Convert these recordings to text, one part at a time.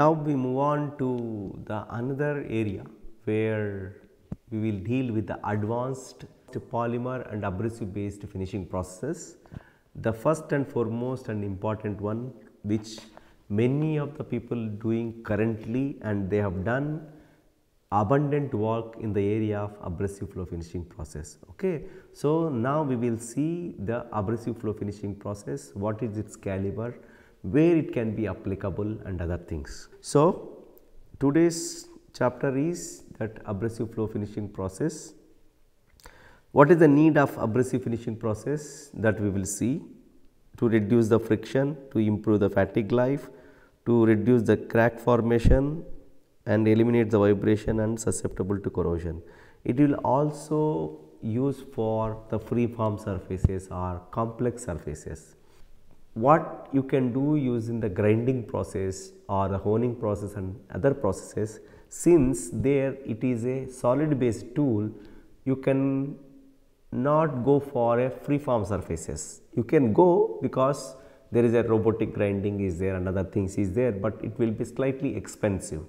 Now we move on to the another area where we will deal with the advanced polymer and abrasive based finishing processes. The first and foremost and important one which many of the people doing currently and they have done abundant work in the area of abrasive flow finishing process. Okay. So, now we will see the abrasive flow finishing process, what is its caliber, where it can be applicable and other things. So, today's chapter is that abrasive flow finishing process. What is the need of abrasive finishing process that we will see to reduce the friction, to improve the fatigue life, to reduce the crack formation and eliminate the vibration and susceptible to corrosion. It will also use for the free form surfaces or complex surfaces. What you can do using the grinding process or the honing process and other processes since there it is a solid based tool you can not go for a free form surfaces. You can go because there is a robotic grinding is there and other things is there, but it will be slightly expensive.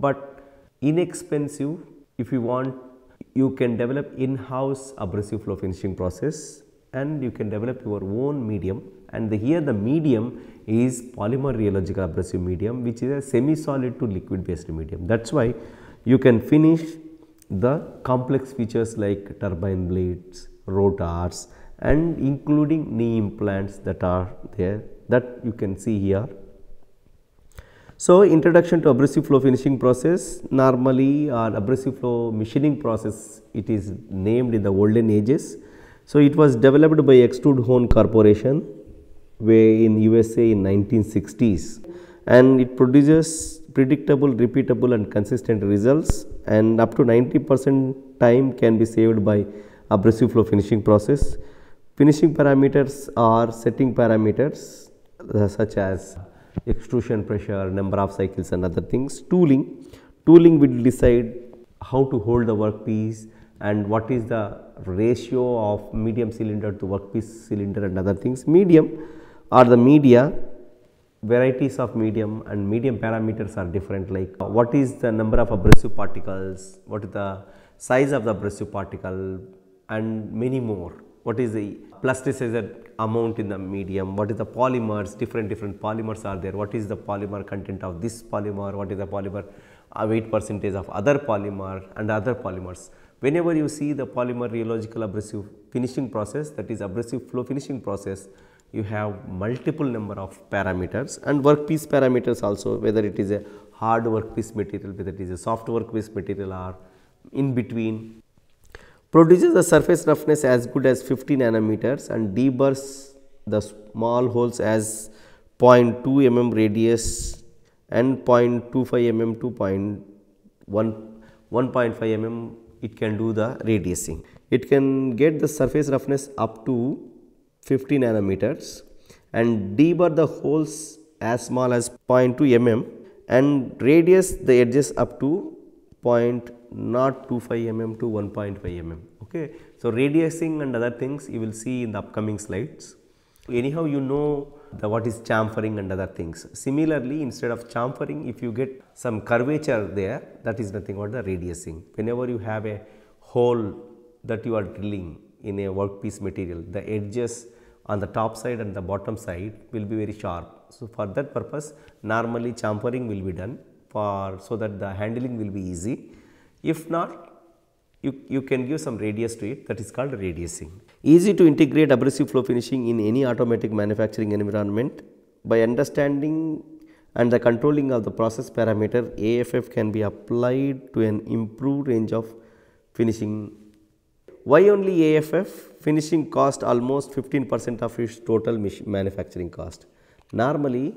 But inexpensive if you want you can develop in-house abrasive flow finishing process and you can develop your own medium and the, here the medium is polymer rheological abrasive medium which is a semi-solid to liquid based medium. That is why you can finish the complex features like turbine blades, rotors and including knee implants that are there that you can see here. So, introduction to abrasive flow finishing process normally or abrasive flow machining process it is named in the olden ages. So, it was developed by Extrude Hone Corporation way in USA in 1960s and it produces predictable, repeatable and consistent results and up to 90 percent time can be saved by abrasive flow finishing process. Finishing parameters are setting parameters uh, such as extrusion pressure, number of cycles and other things. Tooling, tooling will decide how to hold the workpiece and what is the ratio of medium cylinder to workpiece cylinder and other things. Medium or the media varieties of medium and medium parameters are different. Like uh, what is the number of abrasive particles, what is the size of the abrasive particle? And many more. What is the plasticizer amount in the medium, what is the polymers, different different polymers are there, what is the polymer content of this polymer, what is the polymer uh, weight percentage of other polymer and other polymers. Whenever you see the polymer rheological abrasive finishing process that is abrasive flow finishing process, you have multiple number of parameters and workpiece parameters also whether it is a hard workpiece material, whether it is a soft workpiece material or in between. Produces a surface roughness as good as 50 nanometers and deburrs the small holes as 0.2 mm radius and 0.25 mm to 1.5 mm it can do the radiusing. It can get the surface roughness up to 50 nanometers and deburr the holes as small as 0.2 mm and radius the edges up to 0.025 mm to 1.5 mm. Okay. So, radiusing and other things you will see in the upcoming slides. Anyhow, you know the what is chamfering and other things. Similarly, instead of chamfering, if you get some curvature there, that is nothing but the radiusing. Whenever you have a hole that you are drilling in a workpiece material, the edges on the top side and the bottom side will be very sharp. So, for that purpose normally chamfering will be done for so that the handling will be easy. If not you, you can give some radius to it that is called radiusing. Easy to integrate abrasive flow finishing in any automatic manufacturing environment by understanding and the controlling of the process parameter AFF can be applied to an improved range of finishing. Why only AFF? Finishing cost almost 15 percent of its total manufacturing cost. Normally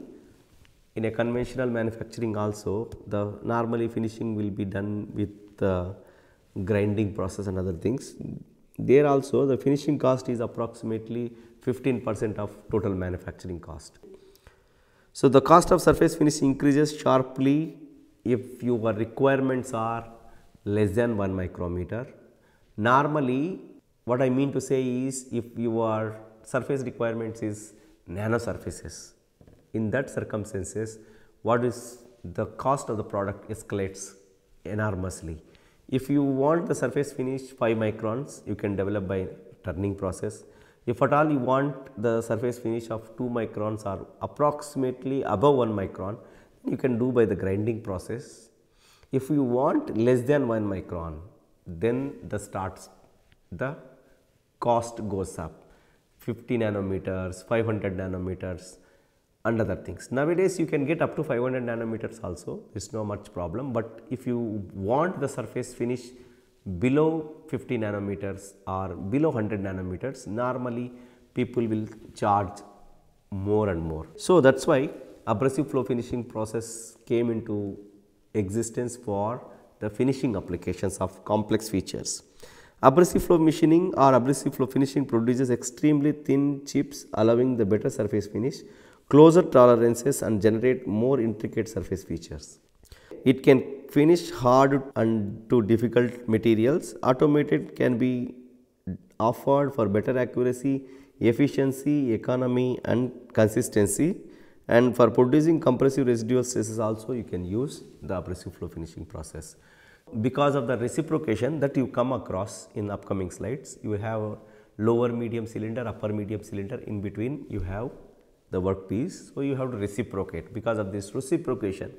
in a conventional manufacturing also the normally finishing will be done with the grinding process and other things. There also the finishing cost is approximately 15 percent of total manufacturing cost. So, the cost of surface finish increases sharply if your requirements are less than 1 micrometer. Normally what I mean to say is if your surface requirements is nano surfaces, in that circumstances what is the cost of the product escalates enormously. If you want the surface finish 5 microns, you can develop by turning process. If at all you want the surface finish of 2 microns or approximately above 1 micron, you can do by the grinding process. If you want less than 1 micron, then the starts the cost goes up 50 nanometers, 500 nanometers and other things. Nowadays you can get up to 500 nanometers also, there is no much problem, but if you want the surface finish below 50 nanometers or below 100 nanometers, normally people will charge more and more. So, that is why abrasive flow finishing process came into existence for the finishing applications of complex features. Abrasive flow machining or abrasive flow finishing produces extremely thin chips allowing the better surface finish, closer tolerances and generate more intricate surface features. It can finish hard and to difficult materials. Automated can be offered for better accuracy, efficiency, economy and consistency and for producing compressive residual stresses also you can use the abrasive flow finishing process. Because of the reciprocation that you come across in upcoming slides, you have lower medium cylinder, upper medium cylinder in between you have the workpiece. So, you have to reciprocate because of this reciprocation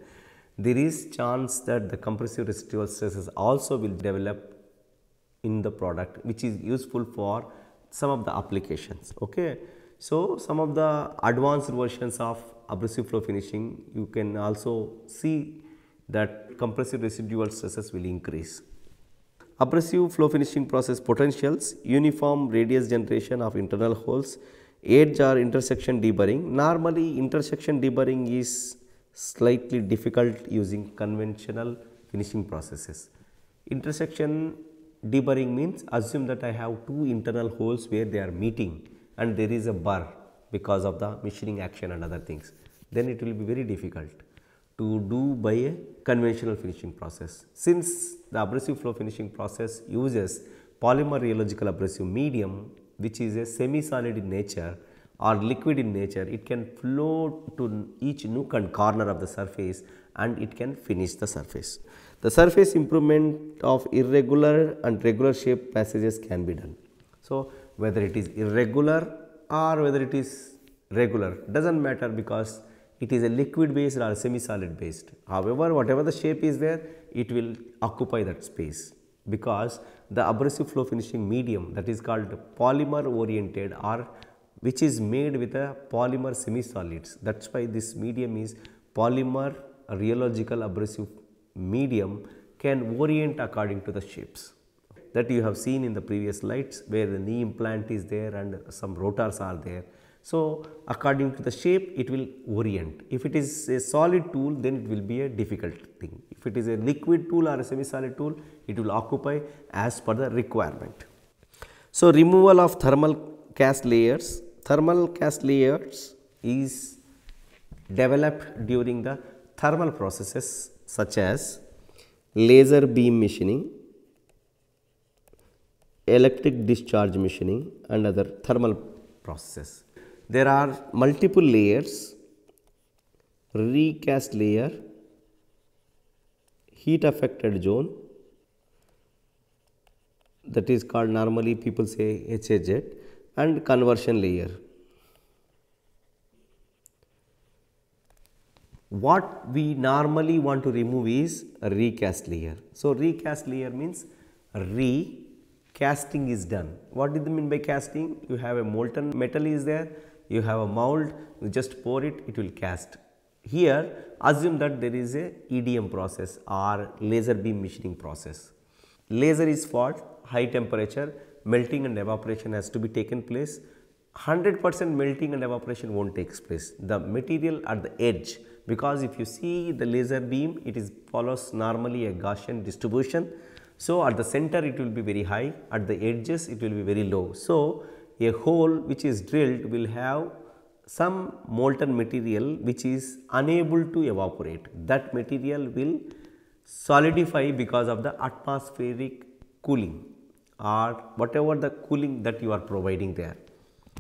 there is chance that the compressive residual stresses also will develop in the product which is useful for some of the applications. Okay. So, some of the advanced versions of abrasive flow finishing you can also see that compressive residual stresses will increase. Abrasive flow finishing process potentials, uniform radius generation of internal holes, edge or intersection deburring. Normally intersection deburring is slightly difficult using conventional finishing processes. Intersection deburring means assume that I have two internal holes where they are meeting and there is a burr because of the machining action and other things. Then it will be very difficult to do by a conventional finishing process. Since the abrasive flow finishing process uses polymer rheological abrasive medium which is a semi solid in nature or liquid in nature, it can flow to each nook and corner of the surface and it can finish the surface. The surface improvement of irregular and regular shape passages can be done. So, whether it is irregular or whether it is regular does not matter because it is a liquid based or semi solid based. However, whatever the shape is there it will occupy that space because the abrasive flow finishing medium that is called polymer oriented or which is made with a polymer semi-solids. That is why this medium is polymer rheological abrasive medium can orient according to the shapes that you have seen in the previous slides where the knee implant is there and some rotors are there. So, according to the shape it will orient. If it is a solid tool then it will be a difficult thing. If it is a liquid tool or a semi-solid tool it will occupy as per the requirement. So, removal of thermal cast layers thermal cast layers is developed during the thermal processes such as laser beam machining, electric discharge machining and other thermal processes. There are multiple layers, recast layer, heat affected zone that is called normally people say HAZ and conversion layer. What we normally want to remove is recast layer. So, recast layer means recasting is done. What did they mean by casting? You have a molten metal is there, you have a mold, you just pour it, it will cast. Here assume that there is a EDM process or laser beam machining process. Laser is for high temperature melting and evaporation has to be taken place. 100 percent melting and evaporation will not take place. The material at the edge because if you see the laser beam it is follows normally a Gaussian distribution. So, at the center it will be very high, at the edges it will be very low. So, a hole which is drilled will have some molten material which is unable to evaporate. That material will solidify because of the atmospheric cooling or whatever the cooling that you are providing there.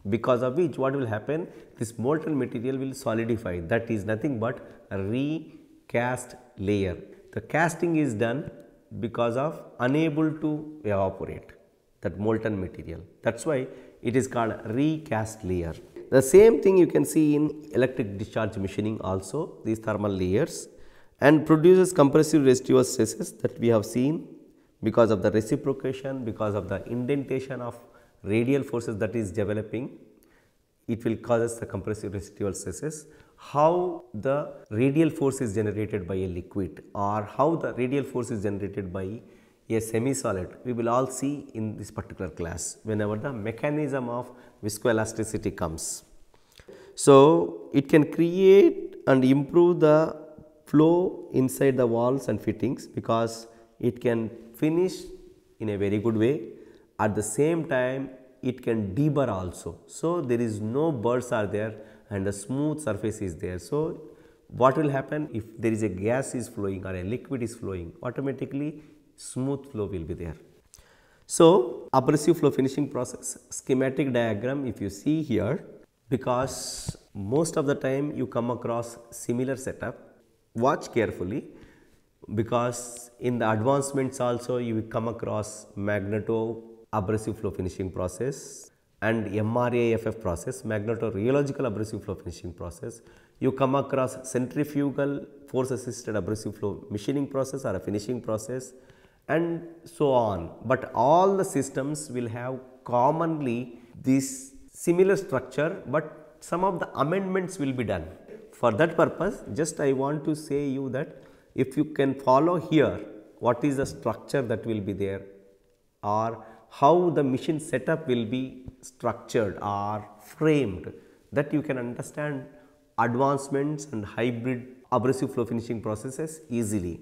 Because of which what will happen this molten material will solidify that is nothing but recast layer. The casting is done because of unable to evaporate that molten material. That is why it is called recast layer. The same thing you can see in electric discharge machining also these thermal layers and produces compressive residual stresses that we have seen because of the reciprocation, because of the indentation of radial forces that is developing, it will cause the compressive residual stresses. How the radial force is generated by a liquid or how the radial force is generated by a semi-solid, we will all see in this particular class whenever the mechanism of viscoelasticity comes. So, it can create and improve the flow inside the walls and fittings because it can finish in a very good way. At the same time, it can deburr also. So, there is no burrs are there and a smooth surface is there. So, what will happen if there is a gas is flowing or a liquid is flowing automatically smooth flow will be there. So, abrasive flow finishing process schematic diagram if you see here because most of the time you come across similar setup watch carefully because in the advancements also you come across magneto abrasive flow finishing process and MRAFF process, magneto-rheological abrasive flow finishing process. You come across centrifugal force assisted abrasive flow machining process or a finishing process and so on. But all the systems will have commonly this similar structure, but some of the amendments will be done. For that purpose, just I want to say you that if you can follow here what is the structure that will be there or how the machine setup will be structured or framed that you can understand advancements and hybrid abrasive flow finishing processes easily.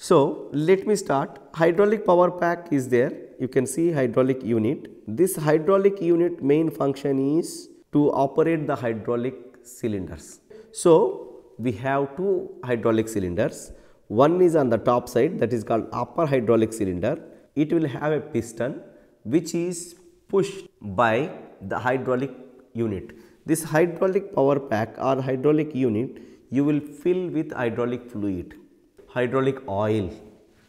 So, let me start hydraulic power pack is there you can see hydraulic unit. This hydraulic unit main function is to operate the hydraulic cylinders. So, we have two hydraulic cylinders. One is on the top side that is called upper hydraulic cylinder. It will have a piston which is pushed by the hydraulic unit. This hydraulic power pack or hydraulic unit you will fill with hydraulic fluid, hydraulic oil.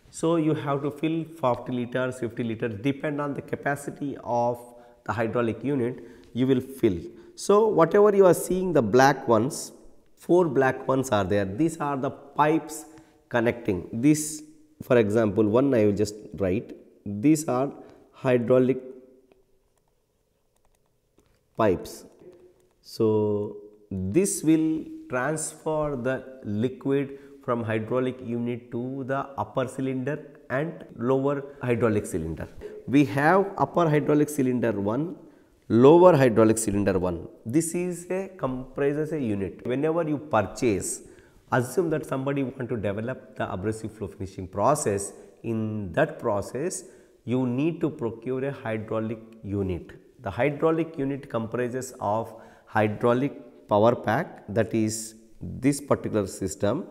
So, you have to fill 40 liters, 50 liters depend on the capacity of the hydraulic unit you will fill. So, whatever you are seeing the black ones four black ones are there. These are the pipes connecting. This for example, one I will just write. These are hydraulic pipes. So, this will transfer the liquid from hydraulic unit to the upper cylinder and lower hydraulic cylinder. We have upper hydraulic cylinder 1 lower hydraulic cylinder 1. This is a comprises a unit. Whenever you purchase, assume that somebody want to develop the abrasive flow finishing process. In that process, you need to procure a hydraulic unit. The hydraulic unit comprises of hydraulic power pack that is this particular system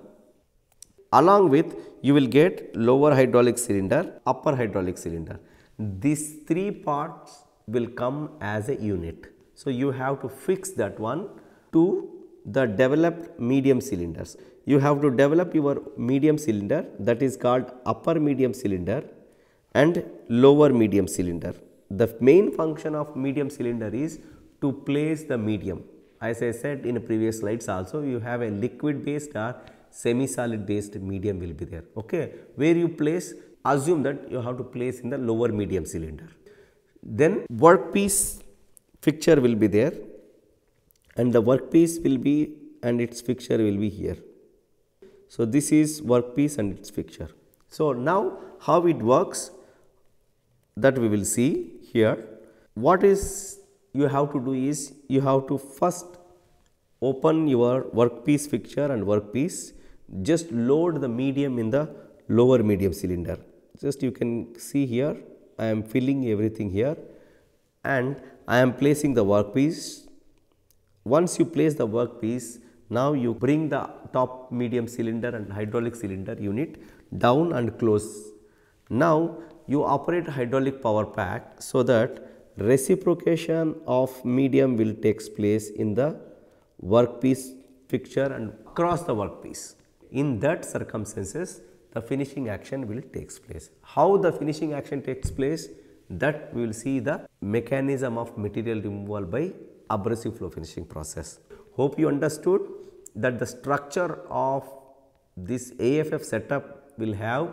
along with you will get lower hydraulic cylinder, upper hydraulic cylinder. These three parts will come as a unit. So, you have to fix that one to the developed medium cylinders. You have to develop your medium cylinder that is called upper medium cylinder and lower medium cylinder. The main function of medium cylinder is to place the medium. As I said in previous slides also you have a liquid based or semi solid based medium will be there okay where you place assume that you have to place in the lower medium cylinder then workpiece fixture will be there and the workpiece will be and its fixture will be here. So, this is workpiece and its fixture. So, now how it works that we will see here. What is you have to do is you have to first open your workpiece fixture and workpiece just load the medium in the lower medium cylinder. Just you can see here I am filling everything here and I am placing the workpiece. Once you place the workpiece, now you bring the top medium cylinder and hydraulic cylinder unit down and close. Now you operate hydraulic power pack so that reciprocation of medium will takes place in the workpiece fixture and across the workpiece. In that circumstances the finishing action will takes place. How the finishing action takes place that we will see the mechanism of material removal by abrasive flow finishing process. Hope you understood that the structure of this AFF setup will have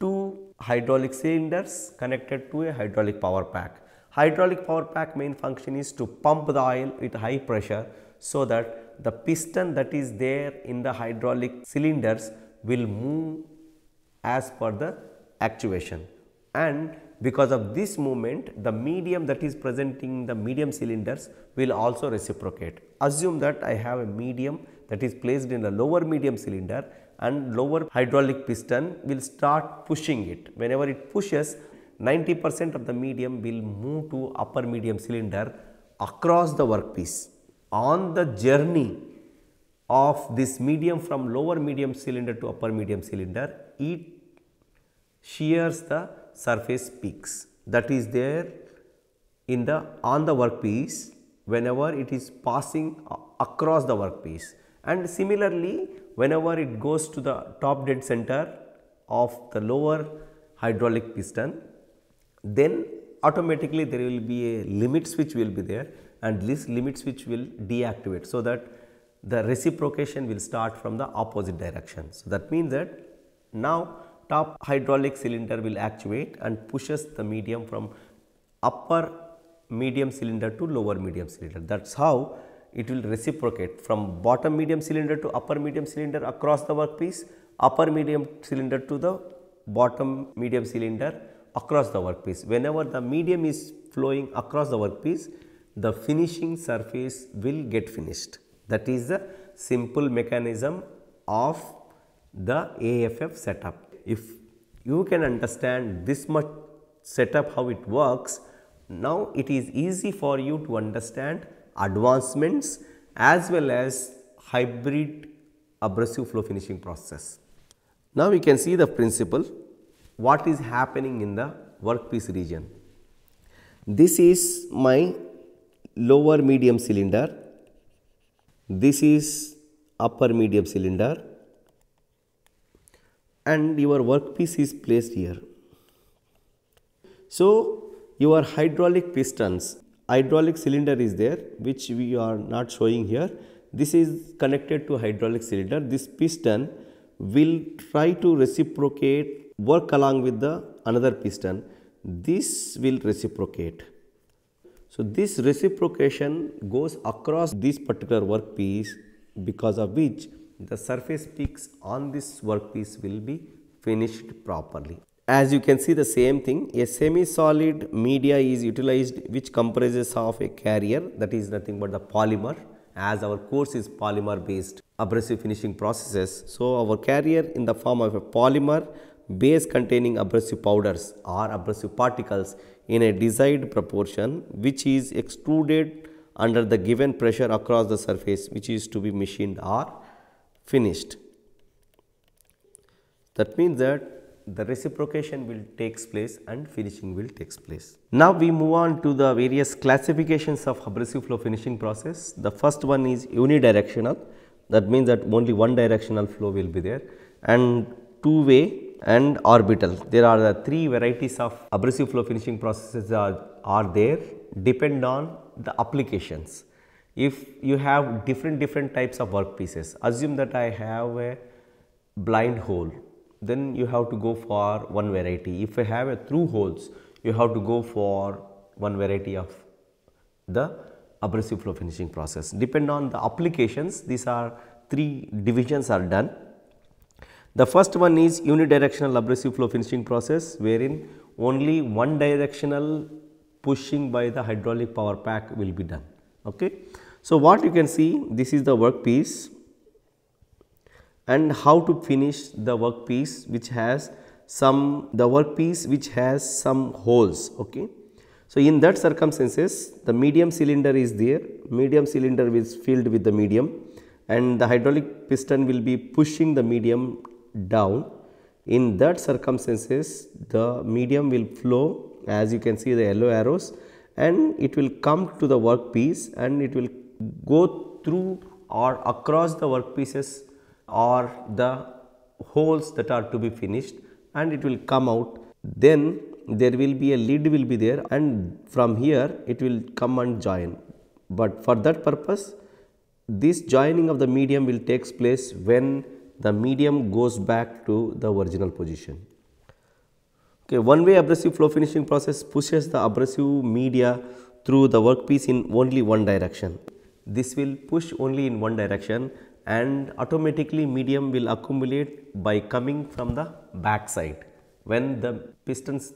two hydraulic cylinders connected to a hydraulic power pack. Hydraulic power pack main function is to pump the oil with high pressure so that the piston that is there in the hydraulic cylinders will move as per the actuation and because of this movement the medium that is presenting the medium cylinders will also reciprocate. Assume that I have a medium that is placed in a lower medium cylinder and lower hydraulic piston will start pushing it. Whenever it pushes 90 percent of the medium will move to upper medium cylinder across the workpiece. On the journey of this medium from lower medium cylinder to upper medium cylinder, it shears the surface peaks. That is there in the on the workpiece whenever it is passing across the workpiece. And similarly whenever it goes to the top dead center of the lower hydraulic piston then automatically there will be a limit switch will be there and this limit switch will deactivate so that the reciprocation will start from the opposite direction. So, that means that now top hydraulic cylinder will actuate and pushes the medium from upper medium cylinder to lower medium cylinder. That is how it will reciprocate from bottom medium cylinder to upper medium cylinder across the workpiece, upper medium cylinder to the bottom medium cylinder across the workpiece. Whenever the medium is flowing across the workpiece, the finishing surface will get finished. That is the simple mechanism of the AFF setup. If you can understand this much setup how it works, now it is easy for you to understand advancements as well as hybrid abrasive flow finishing process. Now we can see the principle what is happening in the workpiece region. This is my lower medium cylinder, this is upper medium cylinder and your workpiece is placed here. So, your hydraulic pistons, hydraulic cylinder is there which we are not showing here. This is connected to hydraulic cylinder. This piston will try to reciprocate work along with the another piston. This will reciprocate. So, this reciprocation goes across this particular workpiece because of which the surface peaks on this workpiece will be finished properly. As you can see the same thing, a semi-solid media is utilized which comprises of a carrier that is nothing but the polymer as our course is polymer based abrasive finishing processes. So, our carrier in the form of a polymer base containing abrasive powders or abrasive particles in a desired proportion which is extruded under the given pressure across the surface which is to be machined or finished. That means that the reciprocation will takes place and finishing will takes place. Now we move on to the various classifications of abrasive flow finishing process. The first one is unidirectional that means that only one directional flow will be there and two way and orbital. There are the three varieties of abrasive flow finishing processes are, are there depend on the applications. If you have different different types of workpieces, assume that I have a blind hole, then you have to go for one variety. If I have a through holes, you have to go for one variety of the abrasive flow finishing process. Depend on the applications, these are three divisions are done. The first one is unidirectional abrasive flow finishing process wherein only one directional pushing by the hydraulic power pack will be done. Okay. So, what you can see this is the workpiece and how to finish the workpiece which has some the workpiece which has some holes. Okay. So, in that circumstances the medium cylinder is there, medium cylinder is filled with the medium and the hydraulic piston will be pushing the medium down. In that circumstances the medium will flow as you can see the yellow arrows and it will come to the workpiece and it will go through or across the workpieces or the holes that are to be finished and it will come out then there will be a lid will be there and from here it will come and join but for that purpose this joining of the medium will takes place when the medium goes back to the original position. Okay, one way abrasive flow finishing process pushes the abrasive media through the workpiece in only one direction. This will push only in one direction and automatically medium will accumulate by coming from the back side when the pistons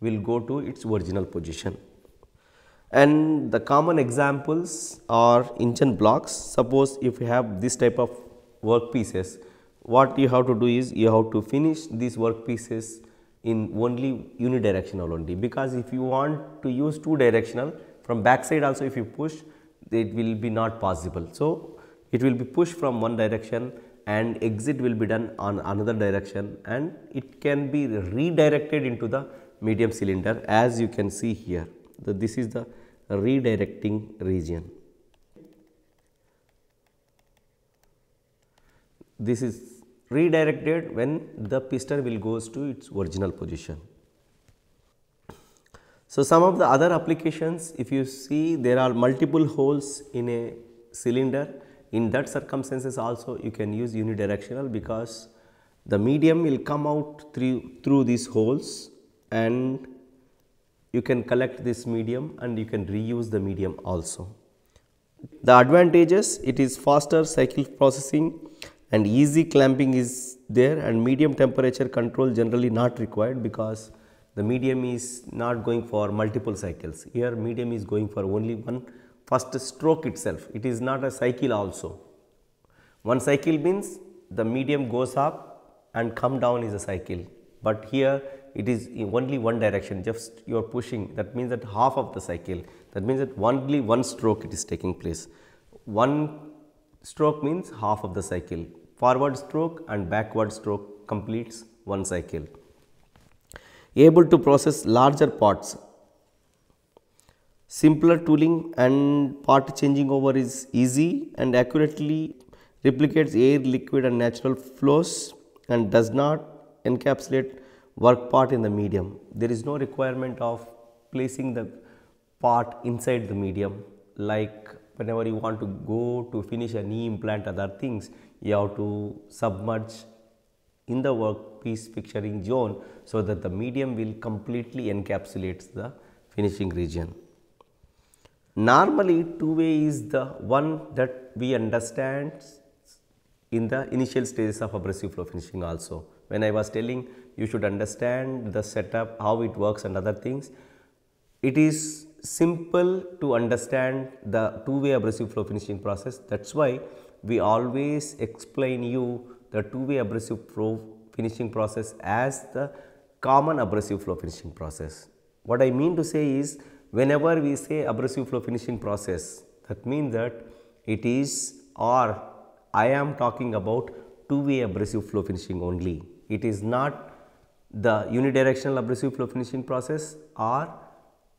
will go to its original position. And the common examples are engine blocks. Suppose if you have this type of work pieces, what you have to do is you have to finish these work pieces in only unidirectional only because if you want to use two directional from back side also if you push it will be not possible. So, it will be pushed from one direction and exit will be done on another direction and it can be redirected into the medium cylinder as you can see here. The, this is the redirecting region. This is redirected when the piston will goes to its original position. So, some of the other applications if you see there are multiple holes in a cylinder in that circumstances also you can use unidirectional because the medium will come out through, through these holes and you can collect this medium and you can reuse the medium also. The advantages it is faster cycle processing and easy clamping is there and medium temperature control generally not required because the medium is not going for multiple cycles. Here medium is going for only one first stroke itself. It is not a cycle also. One cycle means the medium goes up and come down is a cycle, but here it is only one direction just you are pushing that means that half of the cycle that means that only one stroke it is taking place. One stroke means half of the cycle forward stroke and backward stroke completes one cycle. Able to process larger parts simpler tooling and part changing over is easy and accurately replicates air, liquid and natural flows and does not encapsulate work part in the medium. There is no requirement of placing the part inside the medium like whenever you want to go to finish a knee implant other things you have to submerge in the workpiece fixturing zone so that the medium will completely encapsulates the finishing region. Normally two way is the one that we understand in the initial stages of abrasive flow finishing also. When I was telling you should understand the setup, how it works and other things. It is simple to understand the two-way abrasive flow finishing process. That is why we always explain you the two-way abrasive flow finishing process as the common abrasive flow finishing process. What I mean to say is whenever we say abrasive flow finishing process that means that it is or I am talking about two-way abrasive flow finishing only. It is not the unidirectional abrasive flow finishing process or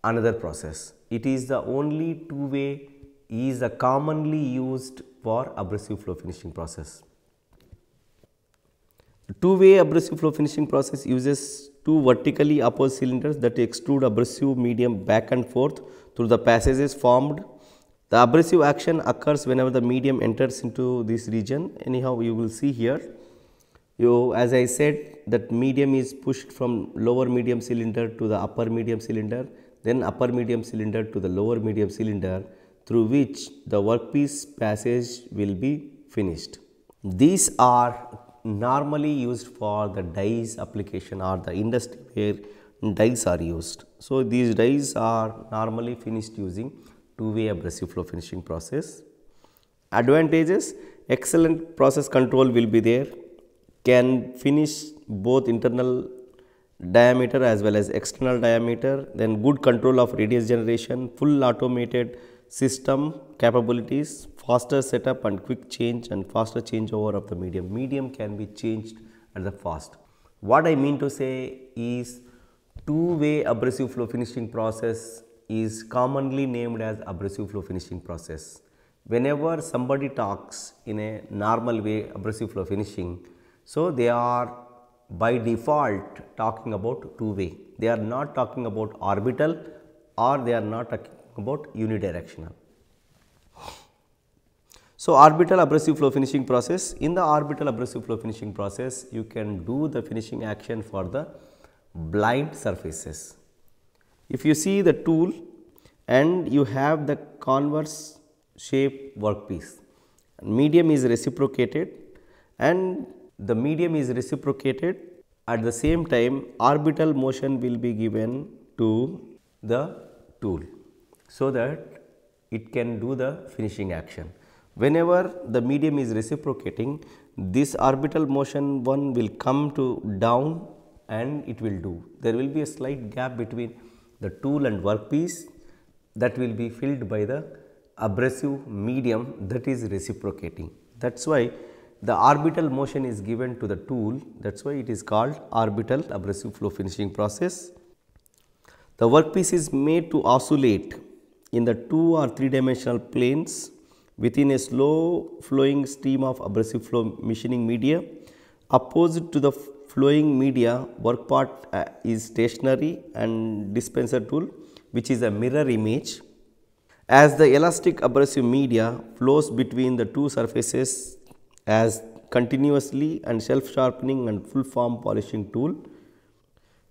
another process. It is the only two way is a commonly used for abrasive flow finishing process. Two way abrasive flow finishing process uses two vertically opposed cylinders that extrude abrasive medium back and forth through the passages formed. The abrasive action occurs whenever the medium enters into this region anyhow you will see here you as I said that medium is pushed from lower medium cylinder to the upper medium cylinder then upper medium cylinder to the lower medium cylinder through which the workpiece passage will be finished. These are normally used for the dies application or the industry where dies are used. So, these dies are normally finished using two way abrasive flow finishing process. Advantages excellent process control will be there can finish both internal diameter as well as external diameter, then good control of radius generation, full automated system capabilities, faster setup and quick change and faster changeover of the medium. Medium can be changed at the fast. What I mean to say is two-way abrasive flow finishing process is commonly named as abrasive flow finishing process. whenever somebody talks in a normal way abrasive flow finishing, so they are by default talking about two way. They are not talking about orbital or they are not talking about unidirectional. So, orbital abrasive flow finishing process, in the orbital abrasive flow finishing process, you can do the finishing action for the blind surfaces. If you see the tool and you have the converse shape workpiece, medium is reciprocated and the medium is reciprocated at the same time orbital motion will be given to the tool. So, that it can do the finishing action. Whenever the medium is reciprocating, this orbital motion one will come to down and it will do. There will be a slight gap between the tool and workpiece that will be filled by the abrasive medium that is reciprocating. That is why the orbital motion is given to the tool that is why it is called orbital abrasive flow finishing process. The workpiece is made to oscillate in the two or three dimensional planes within a slow flowing stream of abrasive flow machining media. Opposite to the flowing media work part uh, is stationary and dispenser tool which is a mirror image. As the elastic abrasive media flows between the two surfaces as continuously and self sharpening and full form polishing tool,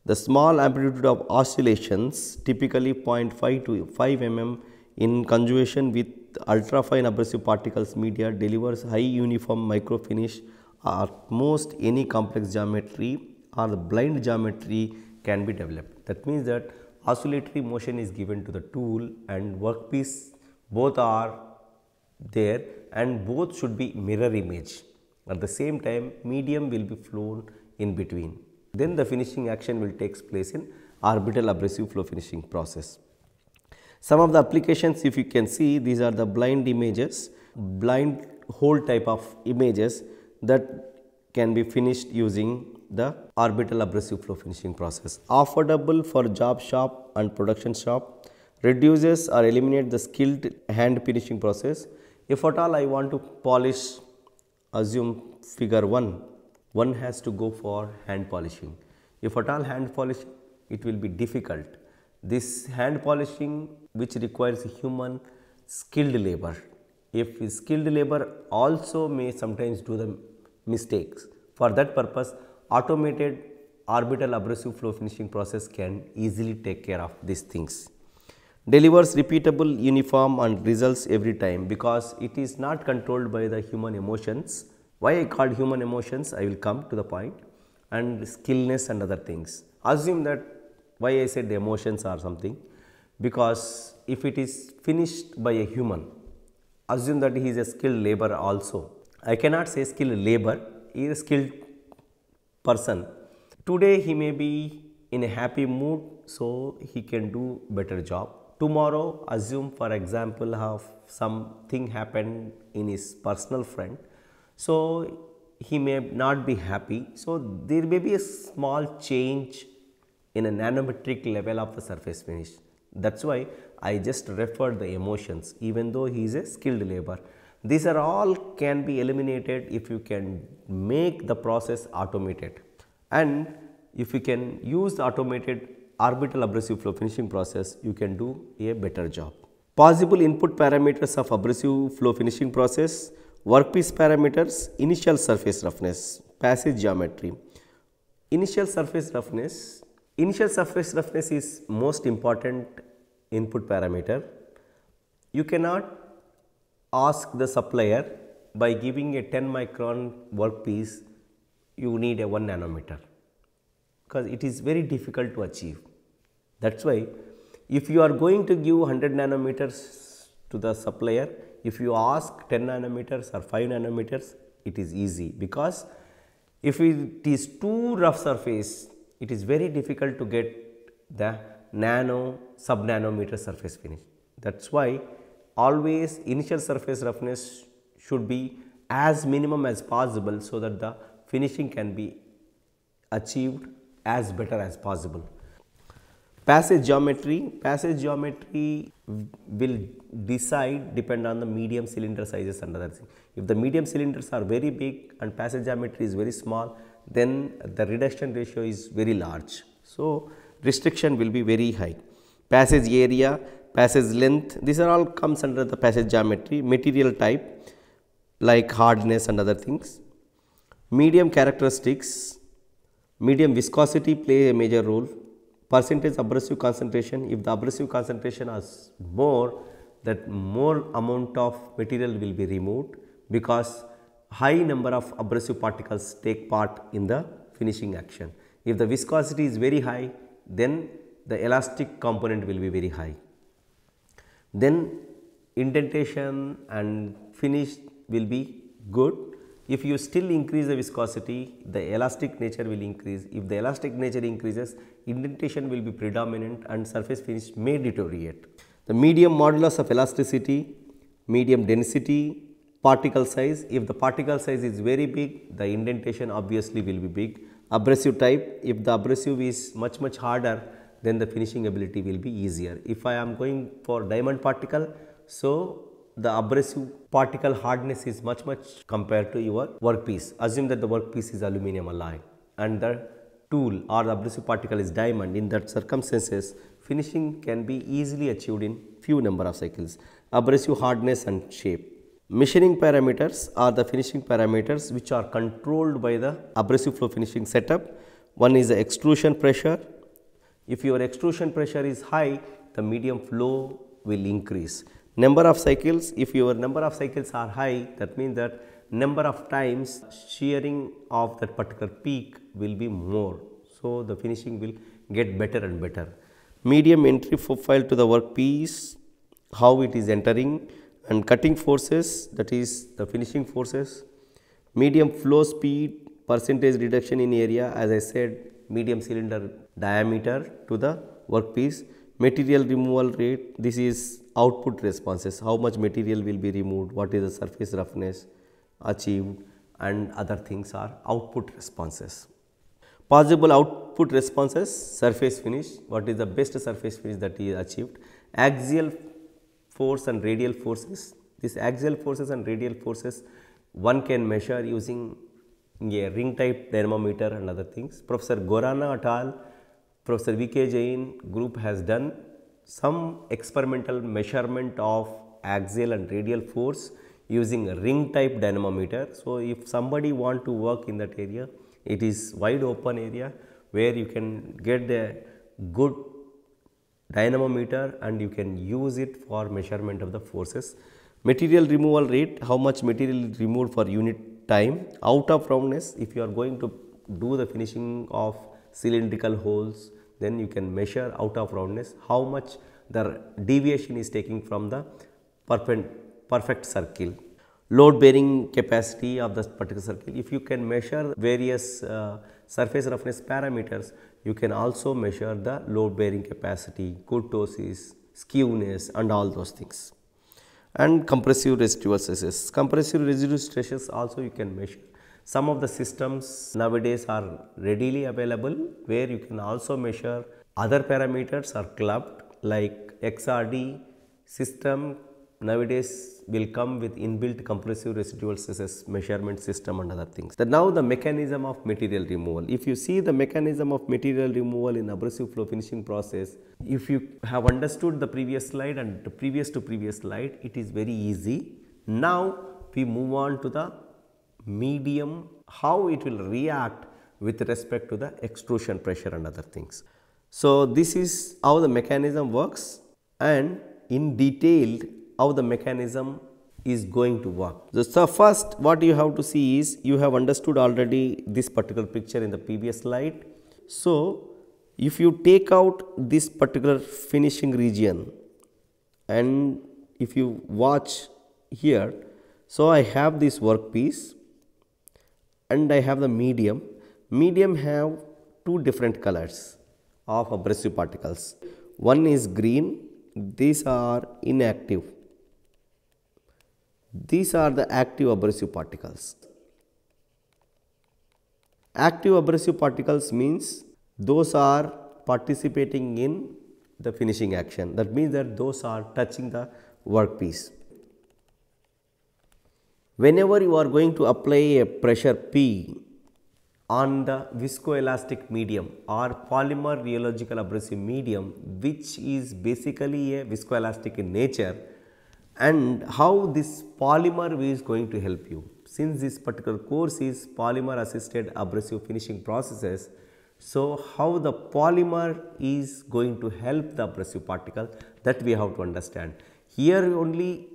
the small amplitude of oscillations typically 0.5 to 5 mm in conjunction with ultra fine abrasive particles media delivers high uniform micro finish or most any complex geometry or the blind geometry can be developed. That means that oscillatory motion is given to the tool and workpiece both are there and both should be mirror image. At the same time medium will be flown in between. Then the finishing action will takes place in orbital abrasive flow finishing process. Some of the applications if you can see these are the blind images, blind hole type of images that can be finished using the orbital abrasive flow finishing process. Affordable for job shop and production shop, reduces or eliminate the skilled hand finishing process. If at all I want to polish, assume figure 1, one has to go for hand polishing. If at all hand polishing, it will be difficult. This hand polishing which requires human skilled labor. If skilled labor also may sometimes do the mistakes. For that purpose, automated orbital abrasive flow finishing process can easily take care of these things. Delivers repeatable, uniform and results every time because it is not controlled by the human emotions. Why I called human emotions, I will come to the point and skillness and other things. Assume that why I said the emotions are something because if it is finished by a human, assume that he is a skilled labor also. I cannot say skilled labor, he is a skilled person. Today he may be in a happy mood, so he can do better job. Tomorrow, assume for example, have something happened in his personal friend, so he may not be happy. So there may be a small change in a nanometric level of the surface finish. That's why I just referred the emotions even though he is a skilled labor. These are all can be eliminated if you can make the process automated and if you can use the automated orbital abrasive flow finishing process you can do a better job. Possible input parameters of abrasive flow finishing process, workpiece parameters, initial surface roughness, passage geometry. Initial surface roughness, initial surface roughness is most important input parameter. You cannot ask the supplier by giving a 10 micron workpiece you need a 1 nanometer because it is very difficult to achieve. That is why if you are going to give 100 nanometers to the supplier, if you ask 10 nanometers or 5 nanometers, it is easy because if it is too rough surface, it is very difficult to get the nano sub nanometer surface finish. That is why always initial surface roughness should be as minimum as possible so that the finishing can be achieved as better as possible. Passage geometry, passage geometry will decide depend on the medium cylinder sizes and other things. If the medium cylinders are very big and passage geometry is very small, then the reduction ratio is very large. So, restriction will be very high. Passage area, passage length, these are all comes under the passage geometry, material type like hardness and other things. Medium characteristics, medium viscosity play a major role. Percentage abrasive concentration, if the abrasive concentration is more, that more amount of material will be removed because high number of abrasive particles take part in the finishing action. If the viscosity is very high, then the elastic component will be very high. Then indentation and finish will be good. If you still increase the viscosity, the elastic nature will increase. If the elastic nature increases, indentation will be predominant and surface finish may deteriorate. The medium modulus of elasticity, medium density, particle size. If the particle size is very big, the indentation obviously will be big. Abrasive type, if the abrasive is much much harder, then the finishing ability will be easier. If I am going for diamond particle, so the abrasive particle hardness is much much compared to your workpiece. Assume that the workpiece is aluminum alloy and the tool or the abrasive particle is diamond. In that circumstances, finishing can be easily achieved in few number of cycles. Abrasive hardness and shape. Machining parameters are the finishing parameters which are controlled by the abrasive flow finishing setup. One is the extrusion pressure. If your extrusion pressure is high, the medium flow will increase. Number of cycles, if your number of cycles are high, that means that number of times shearing of that particular peak will be more. So, the finishing will get better and better. Medium entry profile to the workpiece, how it is entering and cutting forces that is the finishing forces. Medium flow speed, percentage reduction in area as I said medium cylinder diameter to the workpiece. Material removal rate, this is output responses, how much material will be removed, what is the surface roughness achieved and other things are output responses. Possible output responses, surface finish, what is the best surface finish that is achieved, axial force and radial forces. These axial forces and radial forces one can measure using a ring type dynamometer and other things. Professor Gorana et al, Professor V.K. Jain group has done some experimental measurement of axial and radial force using a ring type dynamometer. So, if somebody want to work in that area, it is wide open area where you can get the good dynamometer and you can use it for measurement of the forces. Material removal rate, how much material is removed for unit time, out of roundness, if you are going to do the finishing of cylindrical holes, then you can measure out of roundness how much the deviation is taking from the perfect, perfect circle. Load bearing capacity of the particular circle, if you can measure various uh, surface roughness parameters, you can also measure the load bearing capacity, kurtosis, skewness and all those things. And compressive residual stresses. Compressive residual stresses also you can measure some of the systems nowadays are readily available where you can also measure other parameters are clubbed like XRD system nowadays will come with inbuilt compressive residual stresses measurement system and other things. The, now the mechanism of material removal. If you see the mechanism of material removal in abrasive flow finishing process, if you have understood the previous slide and the previous to previous slide, it is very easy. Now we move on to the medium, how it will react with respect to the extrusion pressure and other things. So, this is how the mechanism works and in detail how the mechanism is going to work. So, first what you have to see is you have understood already this particular picture in the previous slide. So, if you take out this particular finishing region and if you watch here, so I have this workpiece and I have the medium. Medium have two different colors of abrasive particles. One is green, these are inactive. These are the active abrasive particles. Active abrasive particles means those are participating in the finishing action. That means that those are touching the workpiece. Whenever you are going to apply a pressure P on the viscoelastic medium or polymer rheological abrasive medium which is basically a viscoelastic in nature and how this polymer is going to help you. Since this particular course is polymer assisted abrasive finishing processes, so how the polymer is going to help the abrasive particle that we have to understand. Here only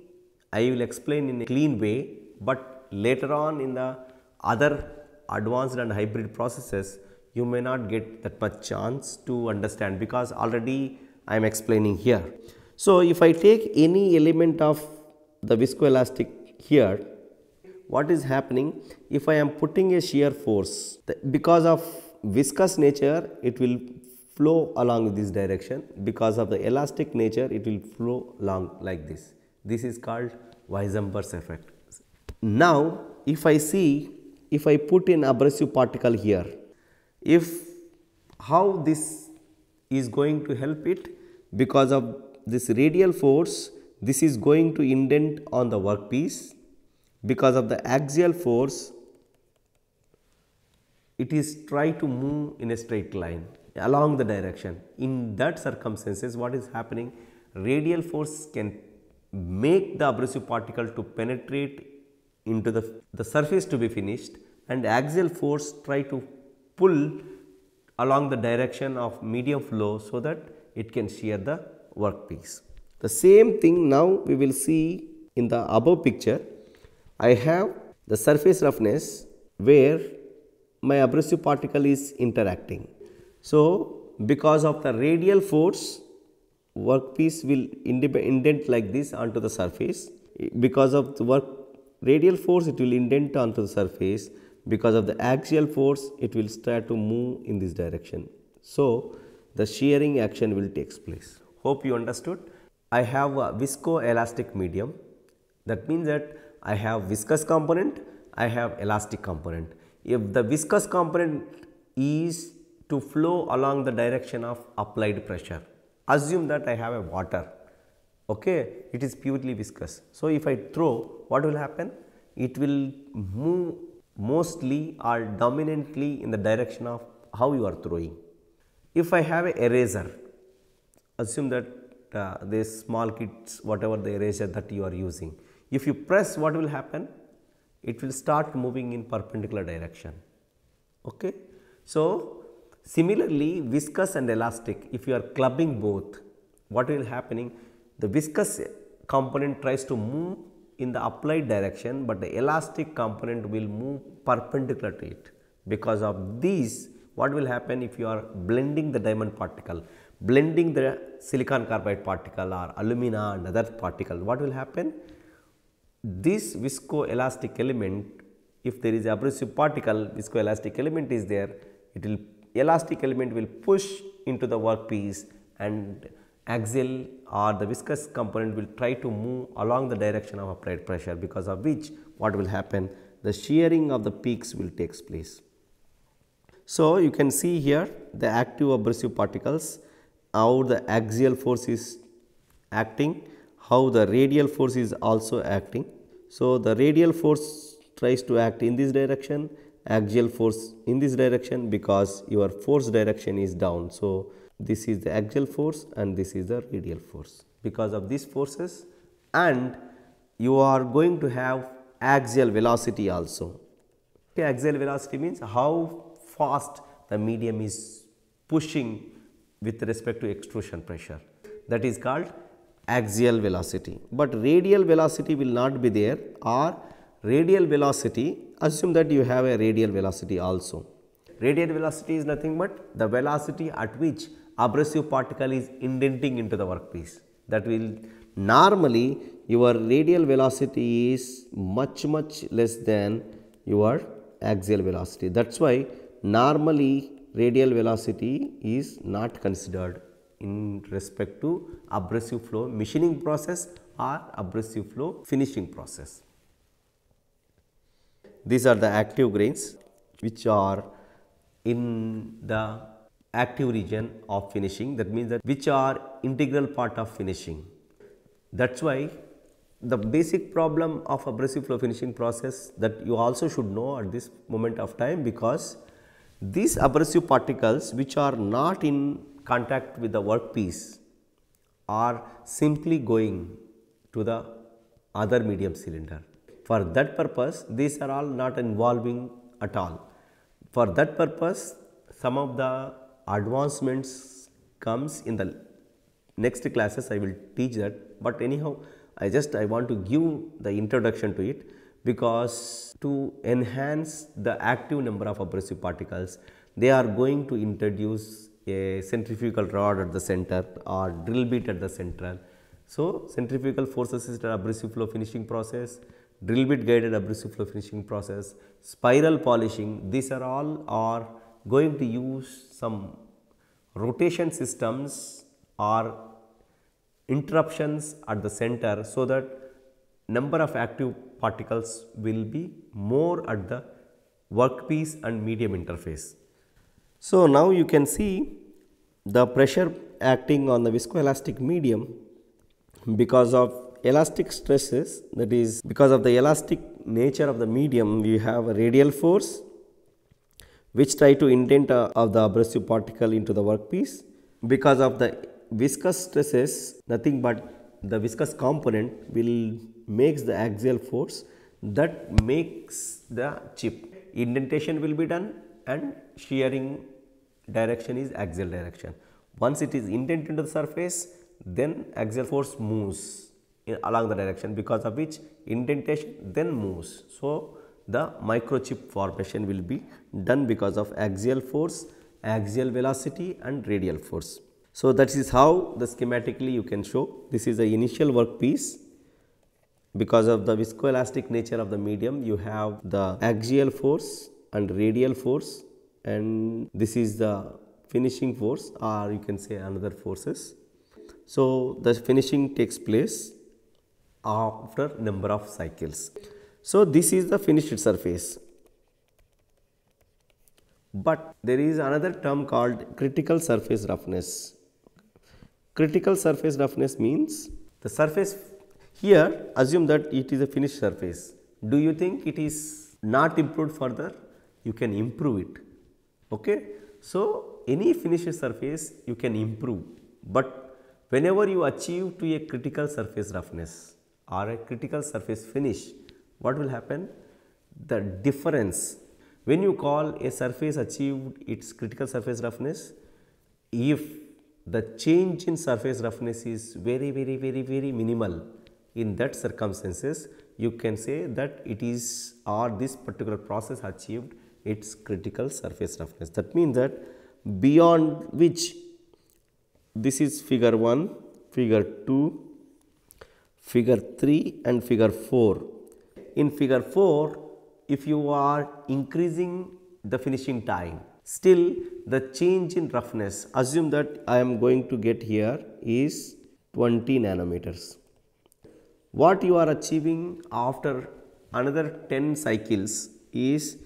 I will explain in a clean way, but later on in the other advanced and hybrid processes you may not get that much chance to understand because already I am explaining here. So, if I take any element of the viscoelastic here, what is happening if I am putting a shear force because of viscous nature it will flow along this direction because of the elastic nature it will flow along like this. This is called Weissenberg's effect. Now, if I see if I put in abrasive particle here, if how this is going to help it because of this radial force this is going to indent on the workpiece because of the axial force it is try to move in a straight line along the direction. In that circumstances what is happening radial force can make the abrasive particle to penetrate into the, the surface to be finished and axial force try to pull along the direction of medium flow so that it can shear the workpiece. The same thing now we will see in the above picture. I have the surface roughness where my abrasive particle is interacting. So, because of the radial force workpiece will indent like this onto the surface. Because of the work radial force it will indent onto the surface because of the axial force it will start to move in this direction. So, the shearing action will takes place. Hope you understood. I have a viscoelastic medium that means that I have viscous component, I have elastic component. If the viscous component is to flow along the direction of applied pressure, assume that I have a water, okay, it is purely viscous. So, if I throw what will happen? It will move mostly or dominantly in the direction of how you are throwing. If I have a eraser, assume that uh, this small kits whatever the eraser that you are using. If you press what will happen? It will start moving in perpendicular direction. Okay? So, similarly viscous and elastic if you are clubbing both what will happening? The viscous component tries to move in the applied direction, but the elastic component will move perpendicular to it. Because of these what will happen if you are blending the diamond particle blending the silicon carbide particle or alumina and other particle, what will happen? This viscoelastic element, if there is abrasive particle, viscoelastic element is there, it will elastic element will push into the workpiece and axial or the viscous component will try to move along the direction of applied pressure because of which what will happen the shearing of the peaks will takes place. So, you can see here the active abrasive particles how the axial force is acting, how the radial force is also acting. So, the radial force tries to act in this direction, axial force in this direction because your force direction is down. So, this is the axial force and this is the radial force. Because of these forces and you are going to have axial velocity also. Okay, axial velocity means how fast the medium is pushing with respect to extrusion pressure that is called axial velocity. But radial velocity will not be there or radial velocity assume that you have a radial velocity also. Radial velocity is nothing but the velocity at which abrasive particle is indenting into the workpiece that will normally your radial velocity is much much less than your axial velocity. That is why normally radial velocity is not considered in respect to abrasive flow machining process or abrasive flow finishing process. These are the active grains which are in the active region of finishing that means that which are integral part of finishing. That is why the basic problem of abrasive flow finishing process that you also should know at this moment of time because these abrasive particles which are not in contact with the workpiece are simply going to the other medium cylinder. For that purpose these are all not involving at all. For that purpose some of the advancements comes in the next classes I will teach that, but anyhow I just I want to give the introduction to it because to enhance the active number of abrasive particles they are going to introduce a centrifugal rod at the center or drill bit at the central. So, centrifugal force assisted abrasive flow finishing process, drill bit guided abrasive flow finishing process, spiral polishing these are all are going to use some rotation systems or interruptions at the center so that number of active particles will be more at the workpiece and medium interface. So, now you can see the pressure acting on the viscoelastic medium because of elastic stresses that is because of the elastic nature of the medium we have a radial force which try to indent uh, of the abrasive particle into the workpiece because of the viscous stresses nothing but the viscous component will makes the axial force that makes the chip. Indentation will be done and shearing direction is axial direction. Once it is indented into the surface then axial force moves along the direction because of which indentation then moves. So, the microchip formation will be done because of axial force, axial velocity and radial force. So, that is how the schematically you can show this is the initial workpiece because of the viscoelastic nature of the medium you have the axial force and radial force and this is the finishing force or you can say another forces. So, the finishing takes place after number of cycles. So, this is the finished surface, but there is another term called critical surface roughness. Critical surface roughness means the surface here assume that it is a finished surface. Do you think it is not improved further? You can improve it. Okay? So, any finished surface you can improve, but whenever you achieve to a critical surface roughness or a critical surface finish, what will happen? The difference when you call a surface achieved its critical surface roughness, if the change in surface roughness is very very very very minimal in that circumstances you can say that it is or this particular process achieved its critical surface roughness. That means that beyond which this is figure 1, figure 2, figure 3 and figure 4. In figure 4 if you are increasing the finishing time Still the change in roughness assume that I am going to get here is 20 nanometers. What you are achieving after another 10 cycles is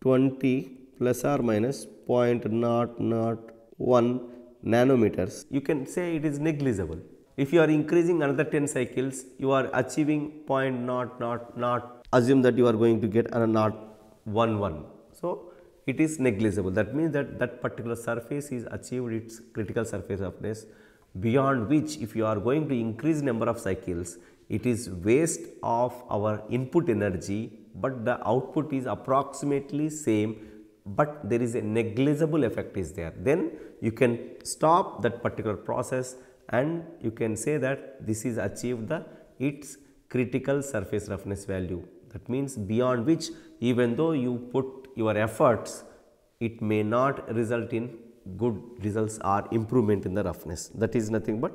20 plus or minus 0.001 nanometers. You can say it is negligible. If you are increasing another 10 cycles, you are achieving 0.000, assume that you are going to get another 0.11. So, it is negligible. That means that that particular surface is achieved its critical surface roughness beyond which if you are going to increase number of cycles, it is waste of our input energy, but the output is approximately same, but there is a negligible effect is there. Then you can stop that particular process and you can say that this is achieved the its critical surface roughness value. That means beyond which even though you put your efforts, it may not result in good results or improvement in the roughness. That is nothing but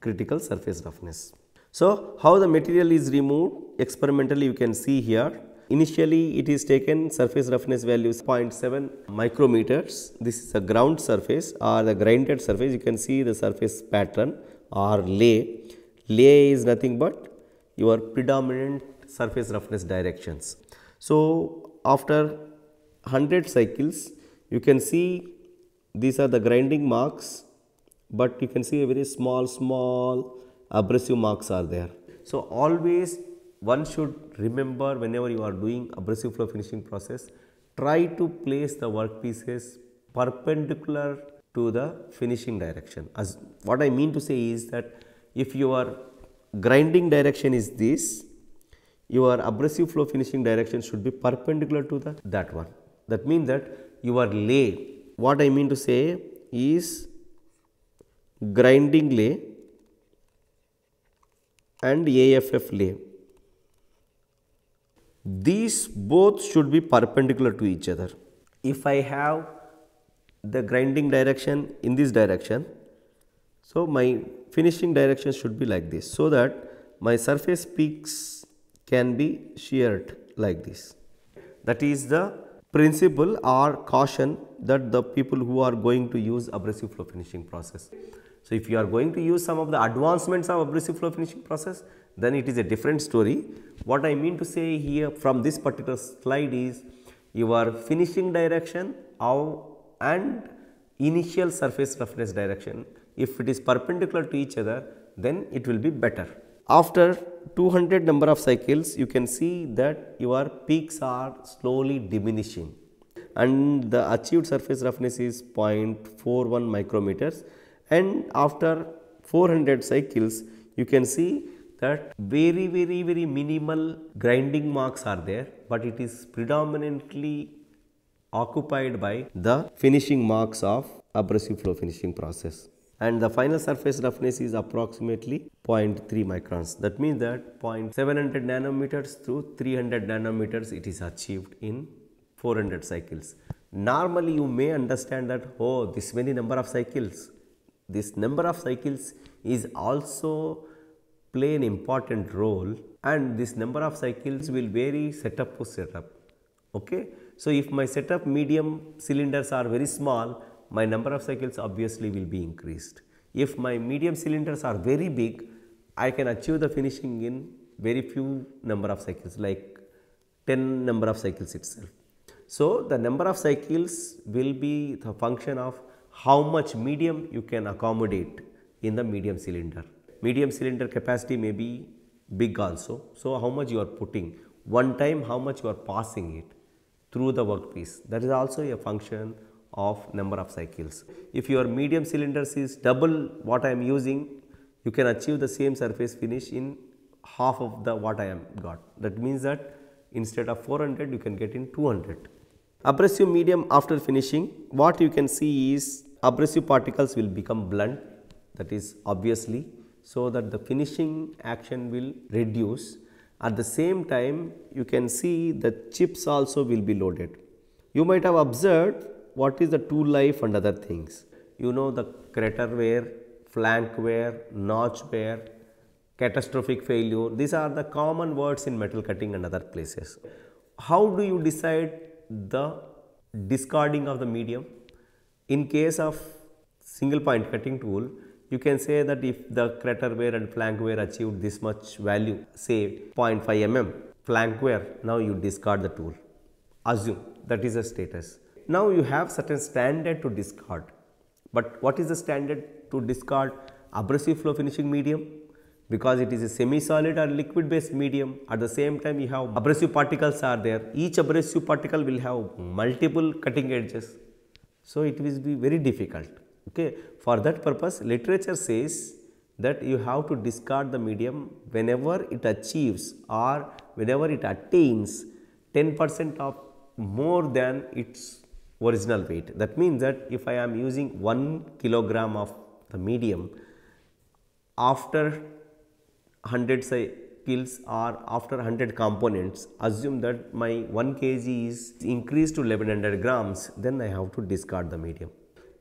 critical surface roughness. So, how the material is removed experimentally you can see here. Initially it is taken surface roughness value 0.7 micrometers. This is a ground surface or the grinded surface. You can see the surface pattern or lay. Lay is nothing but your predominant surface roughness directions. So, after 100 cycles you can see these are the grinding marks but you can see a very small small abrasive marks are there. So always one should remember whenever you are doing abrasive flow finishing process try to place the workpieces perpendicular to the finishing direction. As what I mean to say is that if your grinding direction is this, your abrasive flow finishing direction should be perpendicular to the that one. That means that your lay, what I mean to say is grinding lay and AFF lay. These both should be perpendicular to each other. If I have the grinding direction in this direction, so my finishing direction should be like this so that my surface peaks can be sheared like this. That is the principle or caution that the people who are going to use abrasive flow finishing process. So, if you are going to use some of the advancements of abrasive flow finishing process, then it is a different story. What I mean to say here from this particular slide is your finishing direction and initial surface roughness direction. If it is perpendicular to each other, then it will be better. After 200 number of cycles, you can see that your peaks are slowly diminishing. And the achieved surface roughness is 0.41 micrometers. And after 400 cycles you can see that very very very minimal grinding marks are there but it is predominantly occupied by the finishing marks of abrasive flow finishing process and the final surface roughness is approximately 0.3 microns that means that 0.700 nanometers to 300 nanometers it is achieved in 400 cycles normally you may understand that oh this many number of cycles this number of cycles is also play an important role and this number of cycles will vary setup to setup. Okay? So, if my setup medium cylinders are very small, my number of cycles obviously will be increased. If my medium cylinders are very big, I can achieve the finishing in very few number of cycles like 10 number of cycles itself. So, the number of cycles will be the function of how much medium you can accommodate in the medium cylinder. Medium cylinder capacity may be big also. So, how much you are putting one time how much you are passing it through the workpiece that is also a function of number of cycles. If your medium cylinders is double what I am using you can achieve the same surface finish in half of the what I am got. That means that instead of 400 you can get in 200. Abrasive medium after finishing what you can see is abrasive particles will become blunt that is obviously so that the finishing action will reduce. At the same time you can see the chips also will be loaded. You might have observed what is the tool life and other things. You know the crater wear, flank wear, notch wear, catastrophic failure. These are the common words in metal cutting and other places. How do you decide the discarding of the medium? In case of single point cutting tool, you can say that if the crater wear and flank wear achieved this much value, say 0.5 mm flank wear, now you discard the tool. Assume that is the status. Now you have certain standard to discard. But what is the standard to discard abrasive flow finishing medium? Because it is a semi-solid or liquid based medium, at the same time you have abrasive particles are there. Each abrasive particle will have multiple cutting edges so, it will be very difficult. Okay. For that purpose literature says that you have to discard the medium whenever it achieves or whenever it attains 10 percent of more than its original weight. That means that if I am using 1 kilogram of the medium after 100 say kills or after 100 components assume that my 1 kg is increased to 1100 grams then I have to discard the medium.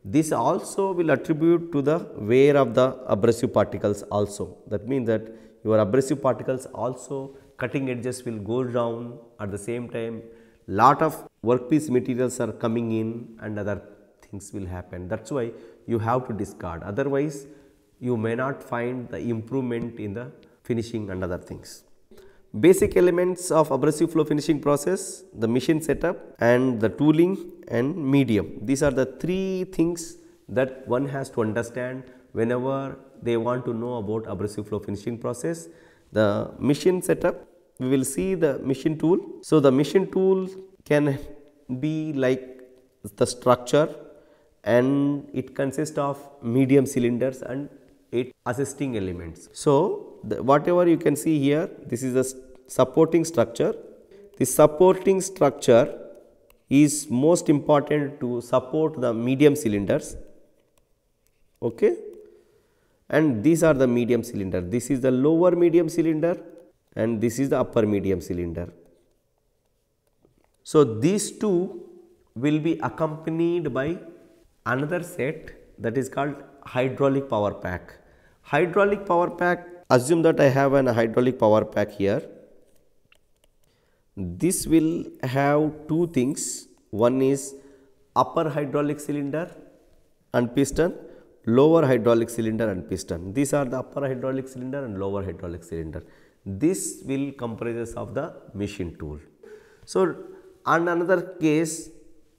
This also will attribute to the wear of the abrasive particles also that means that your abrasive particles also cutting edges will go down at the same time lot of workpiece materials are coming in and other things will happen that is why you have to discard otherwise you may not find the improvement in the finishing and other things. basic elements of abrasive flow finishing process, the machine setup and the tooling and medium. These are the three things that one has to understand whenever they want to know about abrasive flow finishing process. The machine setup, we will see the machine tool. So, the machine tool can be like the structure and it consists of medium cylinders and 8 assisting elements. So, the, whatever you can see here this is the supporting structure. The supporting structure is most important to support the medium cylinders okay and these are the medium cylinder this is the lower medium cylinder and this is the upper medium cylinder so these two will be accompanied by another set that is called hydraulic power pack hydraulic power pack assume that I have an hydraulic power pack here. This will have two things. One is upper hydraulic cylinder and piston, lower hydraulic cylinder and piston. These are the upper hydraulic cylinder and lower hydraulic cylinder. This will comprises of the machine tool. So, and another case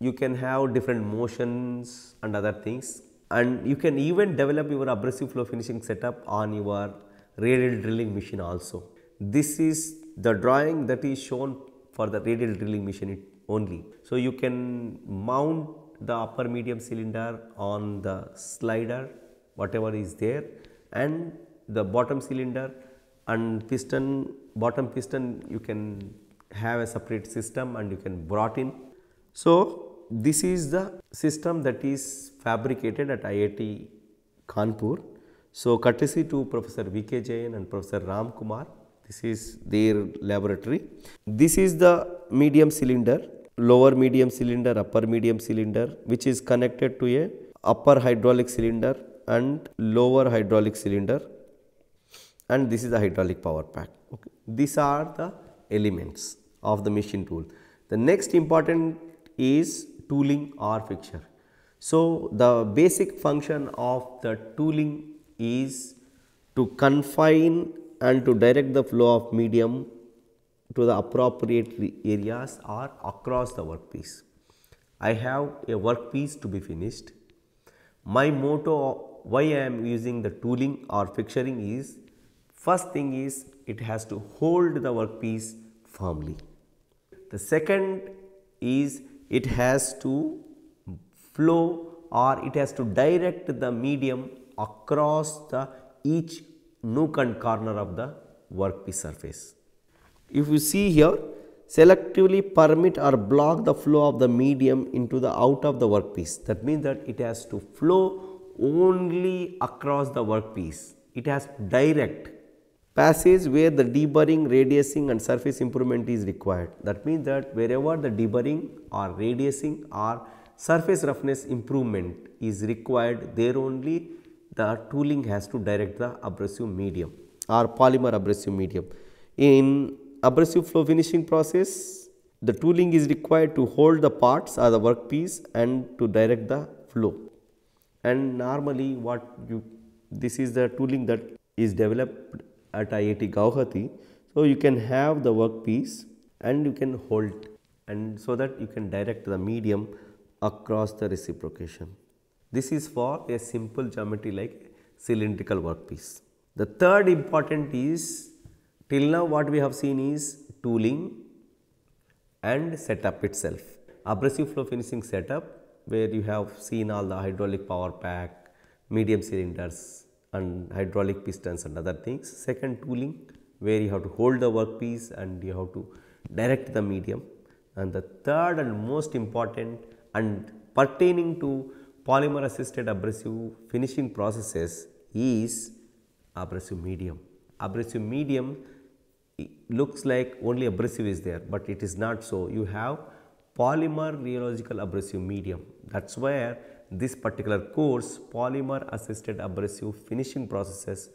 you can have different motions and other things and you can even develop your abrasive flow finishing setup on your radial drilling machine also. This is the drawing that is shown for the radial drilling machine only. So, you can mount the upper medium cylinder on the slider whatever is there and the bottom cylinder and piston bottom piston you can have a separate system and you can brought in. So, this is the system that is fabricated at IIT Kanpur so, courtesy to Professor V.K. Jain and Professor Ram Kumar, this is their laboratory. This is the medium cylinder, lower medium cylinder, upper medium cylinder which is connected to a upper hydraulic cylinder and lower hydraulic cylinder and this is the hydraulic power pack. Okay. These are the elements of the machine tool. The next important is tooling or fixture. So, the basic function of the tooling is to confine and to direct the flow of medium to the appropriate areas or across the workpiece. I have a workpiece to be finished. My motto why I am using the tooling or fixturing is first thing is it has to hold the workpiece firmly. The second is it has to flow or it has to direct the medium across the each nook and corner of the workpiece surface. If you see here selectively permit or block the flow of the medium into the out of the workpiece that means that it has to flow only across the workpiece it has direct passage where the deburring, radiusing and surface improvement is required. That means that wherever the deburring or radiusing or surface roughness improvement is required there only the tooling has to direct the abrasive medium or polymer abrasive medium. In abrasive flow finishing process, the tooling is required to hold the parts or the workpiece and to direct the flow. And normally what you, this is the tooling that is developed at IIT Guwahati. So, you can have the workpiece and you can hold and so that you can direct the medium across the reciprocation. This is for a simple geometry like cylindrical workpiece. The third important is till now what we have seen is tooling and setup itself. Abrasive flow finishing setup where you have seen all the hydraulic power pack, medium cylinders and hydraulic pistons and other things. Second tooling where you have to hold the workpiece and you have to direct the medium. And the third and most important and pertaining to polymer assisted abrasive finishing processes is abrasive medium. Abrasive medium looks like only abrasive is there, but it is not so. You have polymer rheological abrasive medium. That is where this particular course polymer assisted abrasive finishing processes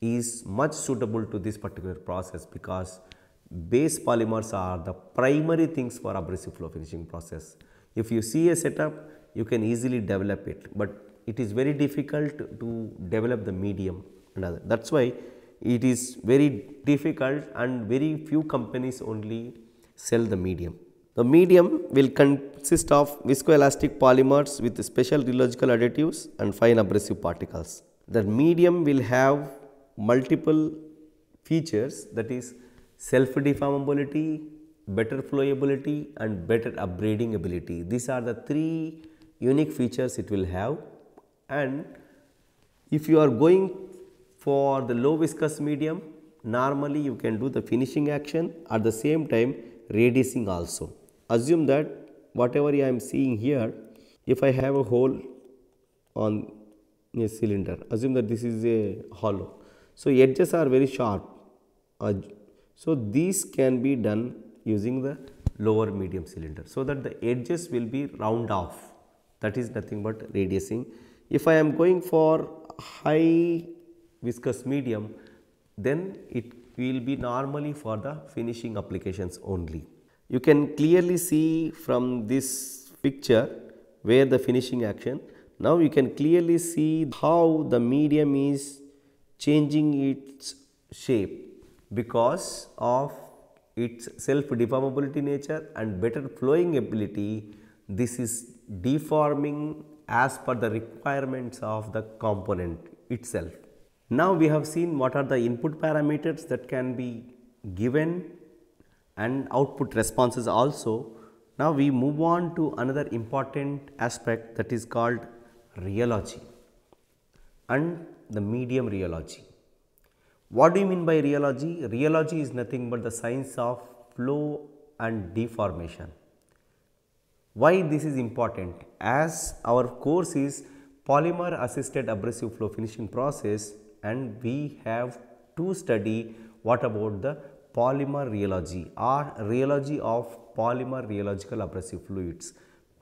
is much suitable to this particular process because base polymers are the primary things for abrasive flow finishing process. If you see a setup you can easily develop it, but it is very difficult to develop the medium. That is why it is very difficult and very few companies only sell the medium. The medium will consist of viscoelastic polymers with special rheological additives and fine abrasive particles. The medium will have multiple features that is self deformability, better flowability and better abrading ability. These are the three unique features it will have and if you are going for the low viscous medium normally you can do the finishing action at the same time radiusing also. Assume that whatever I am seeing here if I have a hole on a cylinder assume that this is a hollow. So, edges are very sharp. Uh, so, these can be done using the lower medium cylinder. So, that the edges will be round off that is nothing but radiusing. If I am going for high viscous medium then it will be normally for the finishing applications only. You can clearly see from this picture where the finishing action. Now, you can clearly see how the medium is changing its shape because of its self deformability nature and better flowing ability. This is deforming as per the requirements of the component itself. Now, we have seen what are the input parameters that can be given and output responses also. Now, we move on to another important aspect that is called rheology and the medium rheology. What do you mean by rheology? Rheology is nothing but the science of flow and deformation. Why this is important? As our course is polymer assisted abrasive flow finishing process and we have to study what about the polymer rheology or rheology of polymer rheological abrasive fluids.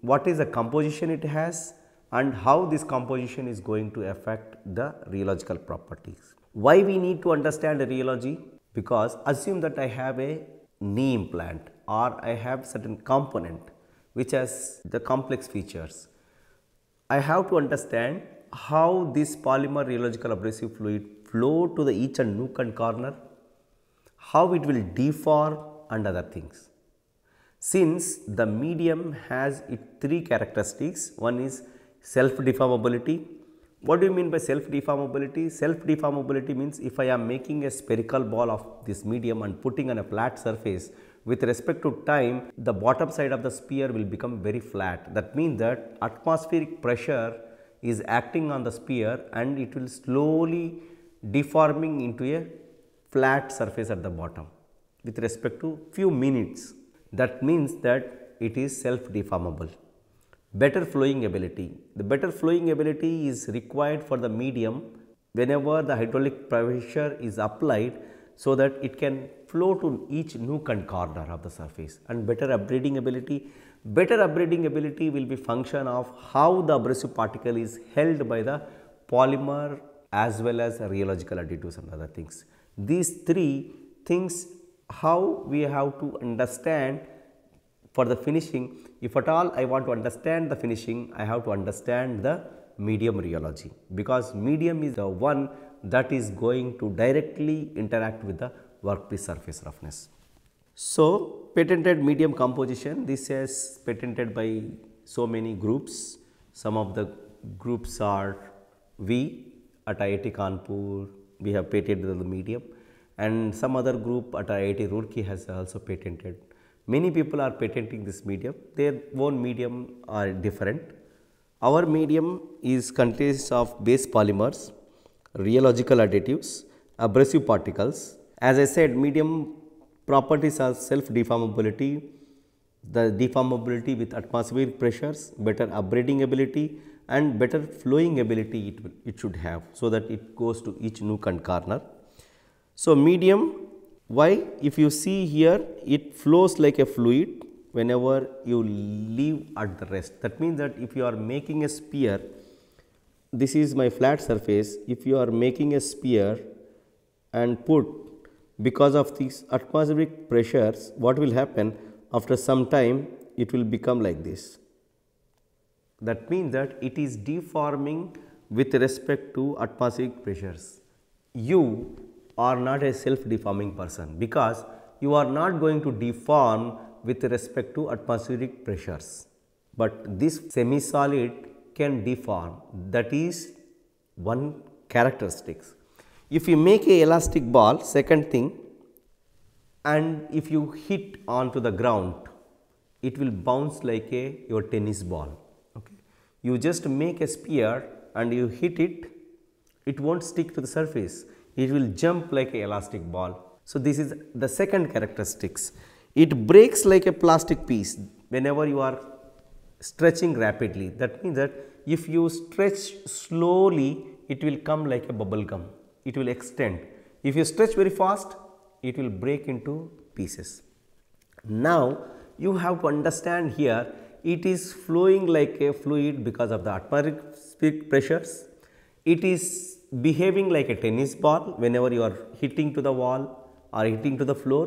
What is the composition it has and how this composition is going to affect the rheological properties. Why we need to understand rheology? Because assume that I have a knee implant or I have certain component which has the complex features. I have to understand how this polymer rheological abrasive fluid flow to the each and nook and corner, how it will deform and other things. Since the medium has its three characteristics, one is self deformability. What do you mean by self deformability? Self deformability means if I am making a spherical ball of this medium and putting on a flat surface, with respect to time, the bottom side of the sphere will become very flat. That means that atmospheric pressure is acting on the sphere and it will slowly deforming into a flat surface at the bottom with respect to few minutes. That means that it is self deformable. Better flowing ability. The better flowing ability is required for the medium whenever the hydraulic pressure is applied so that it can flow to each nook and corner of the surface and better abrading ability Better abrading ability will be function of how the abrasive particle is held by the polymer as well as rheological additives and other things. These three things how we have to understand for the finishing. If at all I want to understand the finishing, I have to understand the medium rheology because medium is the one that is going to directly interact with the workpiece surface roughness. So, patented medium composition this is patented by so many groups. Some of the groups are we at IIT Kanpur, we have patented the medium and some other group at IIT Roorkee has also patented. Many people are patenting this medium, their own medium are different. Our medium is consists of base polymers, rheological additives, abrasive particles. As I said medium properties are self deformability, the deformability with atmospheric pressures, better abrading ability and better flowing ability it, it should have. So, that it goes to each nook and corner. So, medium why if you see here it flows like a fluid whenever you leave at the rest. That means that if you are making a sphere, this is my flat surface, if you are making a sphere and put because of these atmospheric pressures what will happen after some time it will become like this. That means that it is deforming with respect to atmospheric pressures. You are not a self-deforming person because you are not going to deform with respect to atmospheric pressures. But this semi-solid can deform that is one characteristics. If you make a elastic ball second thing and if you hit onto the ground it will bounce like a your tennis ball. You just make a spear and you hit it, it not stick to the surface, it will jump like a elastic ball. So, this is the second characteristics. It breaks like a plastic piece whenever you are stretching rapidly. That means that if you stretch slowly, it will come like a bubble gum, it will extend. If you stretch very fast, it will break into pieces. Now, you have to understand here it is flowing like a fluid because of the atmospheric pressures. It is behaving like a tennis ball whenever you are hitting to the wall or hitting to the floor.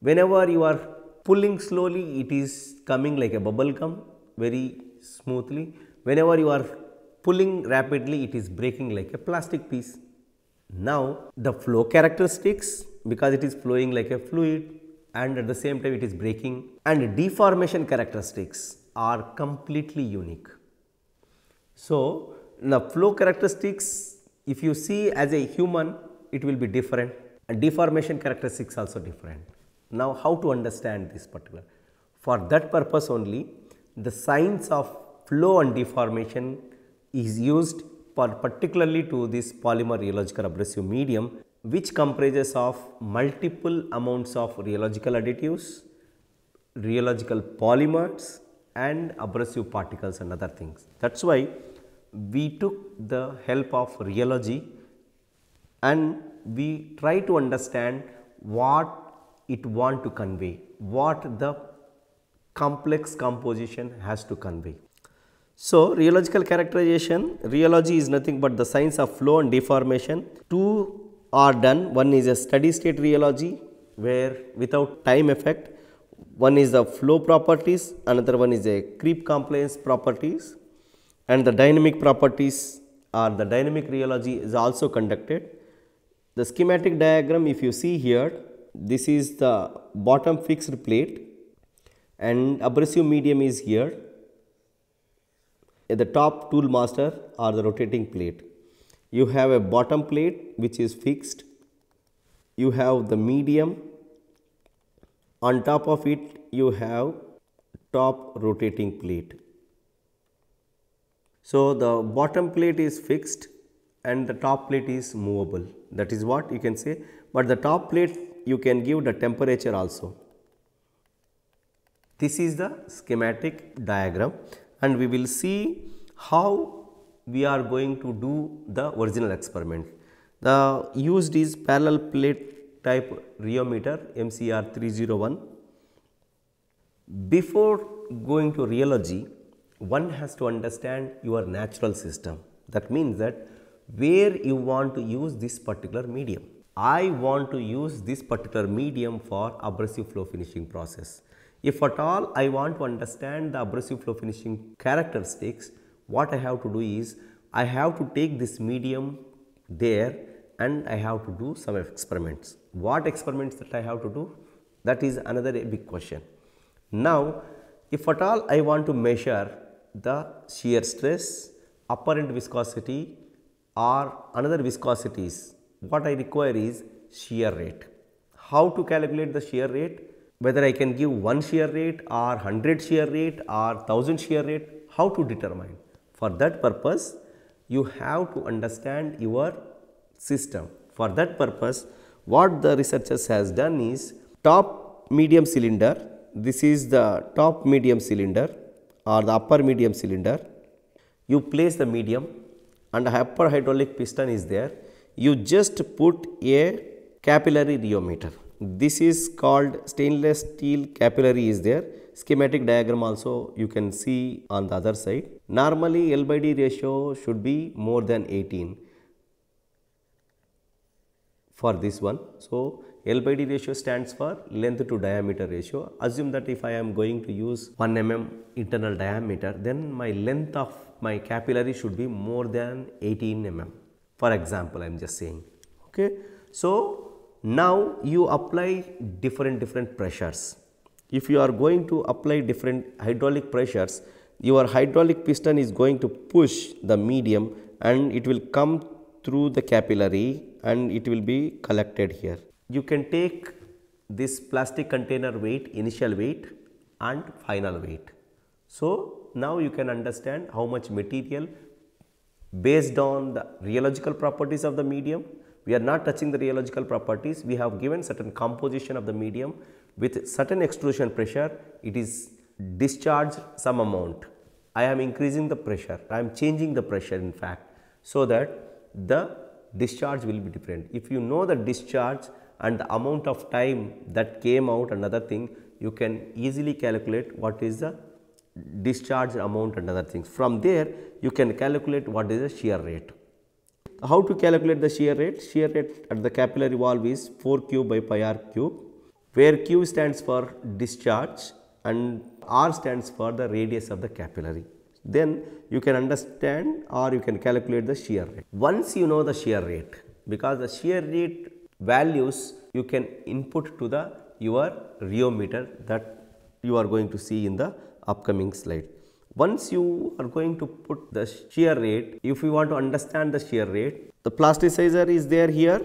Whenever you are pulling slowly, it is coming like a bubble gum very smoothly. Whenever you are pulling rapidly, it is breaking like a plastic piece. Now, the flow characteristics because it is flowing like a fluid and at the same time it is breaking and deformation characteristics are completely unique. So, the flow characteristics if you see as a human it will be different and deformation characteristics also different. Now, how to understand this particular? For that purpose only the science of flow and deformation is used for particularly to this polymer rheological abrasive medium which comprises of multiple amounts of rheological additives, rheological polymers and abrasive particles and other things. That is why we took the help of rheology and we try to understand what it want to convey, what the complex composition has to convey. So, rheological characterization, rheology is nothing but the science of flow and deformation. Two are done. One is a steady state rheology where without time effect, one is the flow properties, another one is a creep compliance properties and the dynamic properties or the dynamic rheology is also conducted. The schematic diagram if you see here, this is the bottom fixed plate and abrasive medium is here. At the top tool master or the rotating plate you have a bottom plate which is fixed, you have the medium, on top of it you have top rotating plate. So, the bottom plate is fixed and the top plate is movable that is what you can say, but the top plate you can give the temperature also. This is the schematic diagram and we will see how we are going to do the original experiment. The used is parallel plate type rheometer MCR 301. Before going to rheology, one has to understand your natural system. That means that where you want to use this particular medium. I want to use this particular medium for abrasive flow finishing process. If at all I want to understand the abrasive flow finishing characteristics, what I have to do is I have to take this medium there and I have to do some experiments. What experiments that I have to do? That is another big question. Now, if at all I want to measure the shear stress, apparent viscosity or another viscosities, what I require is shear rate. How to calculate the shear rate? Whether I can give 1 shear rate or 100 shear rate or 1000 shear rate, how to determine? For that purpose, you have to understand your system. For that purpose, what the researchers has done is top medium cylinder, this is the top medium cylinder or the upper medium cylinder. You place the medium and upper hydraulic piston is there. You just put a capillary rheometer. This is called stainless steel capillary is there schematic diagram also you can see on the other side. Normally L by D ratio should be more than 18 for this one. So, L by D ratio stands for length to diameter ratio. Assume that if I am going to use 1 mm internal diameter, then my length of my capillary should be more than 18 mm. For example, I am just saying. Okay. So, now you apply different different pressures. If you are going to apply different hydraulic pressures, your hydraulic piston is going to push the medium and it will come through the capillary and it will be collected here. You can take this plastic container weight, initial weight and final weight. So, now you can understand how much material based on the rheological properties of the medium. We are not touching the rheological properties. We have given certain composition of the medium with certain extrusion pressure. It is discharged some amount. I am increasing the pressure. I am changing the pressure in fact, so that the discharge will be different. If you know the discharge and the amount of time that came out another thing, you can easily calculate what is the discharge amount and other things. From there, you can calculate what is the shear rate. How to calculate the shear rate? Shear rate at the capillary wall is 4 q by pi r cube, where q stands for discharge and r stands for the radius of the capillary. Then you can understand or you can calculate the shear rate. Once you know the shear rate, because the shear rate values you can input to the your rheometer that you are going to see in the upcoming slide. Once you are going to put the shear rate, if you want to understand the shear rate, the plasticizer is there here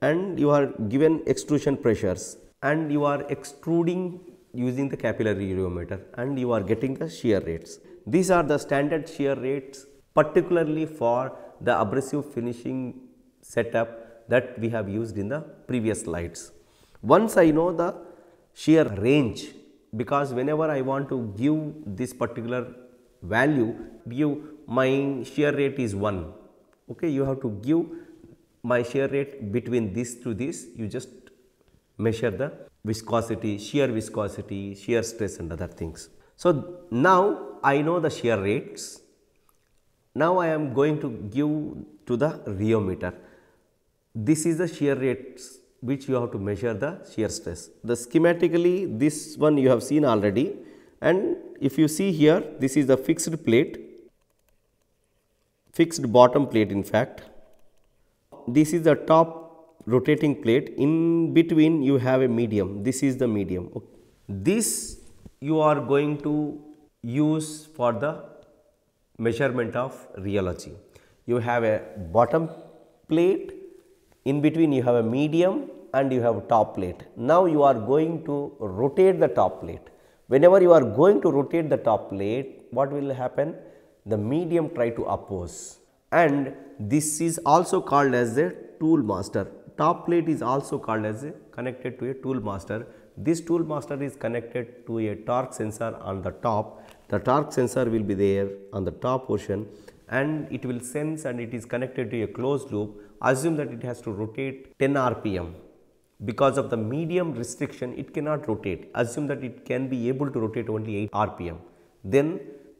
and you are given extrusion pressures and you are extruding using the capillary rheometer and you are getting the shear rates. These are the standard shear rates particularly for the abrasive finishing setup that we have used in the previous slides. Once I know the shear range because whenever I want to give this particular value, give my shear rate is 1. Okay, you have to give my shear rate between this to this, you just measure the viscosity, shear viscosity, shear stress and other things. So, now I know the shear rates. Now, I am going to give to the rheometer. This is the shear rates which you have to measure the shear stress. The schematically this one you have seen already and if you see here this is the fixed plate, fixed bottom plate in fact. This is the top rotating plate in between you have a medium, this is the medium. This you are going to use for the measurement of rheology. You have a bottom plate, in between you have a medium and you have a top plate. Now, you are going to rotate the top plate. Whenever you are going to rotate the top plate, what will happen? The medium try to oppose and this is also called as a tool master. Top plate is also called as a connected to a tool master. This tool master is connected to a torque sensor on the top. The torque sensor will be there on the top portion and it will sense and it is connected to a closed loop. Assume that it has to rotate 10 rpm because of the medium restriction it cannot rotate assume that it can be able to rotate only 8 rpm then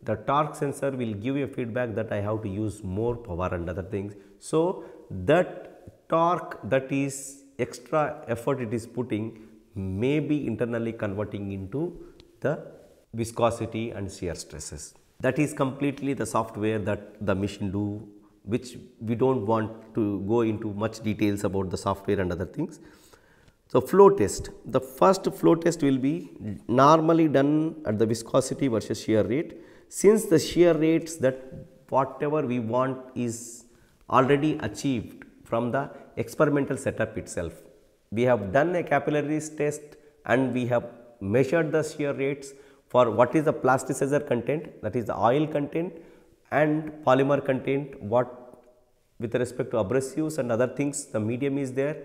the torque sensor will give you a feedback that I have to use more power and other things. So, that torque that is extra effort it is putting may be internally converting into the viscosity and shear stresses. That is completely the software that the machine do which we do not want to go into much details about the software and other things. So, flow test, the first flow test will be normally done at the viscosity versus shear rate. Since the shear rates that whatever we want is already achieved from the experimental setup itself. We have done a capillaries test and we have measured the shear rates for what is the plasticizer content that is the oil content and polymer content what with respect to abrasives and other things the medium is there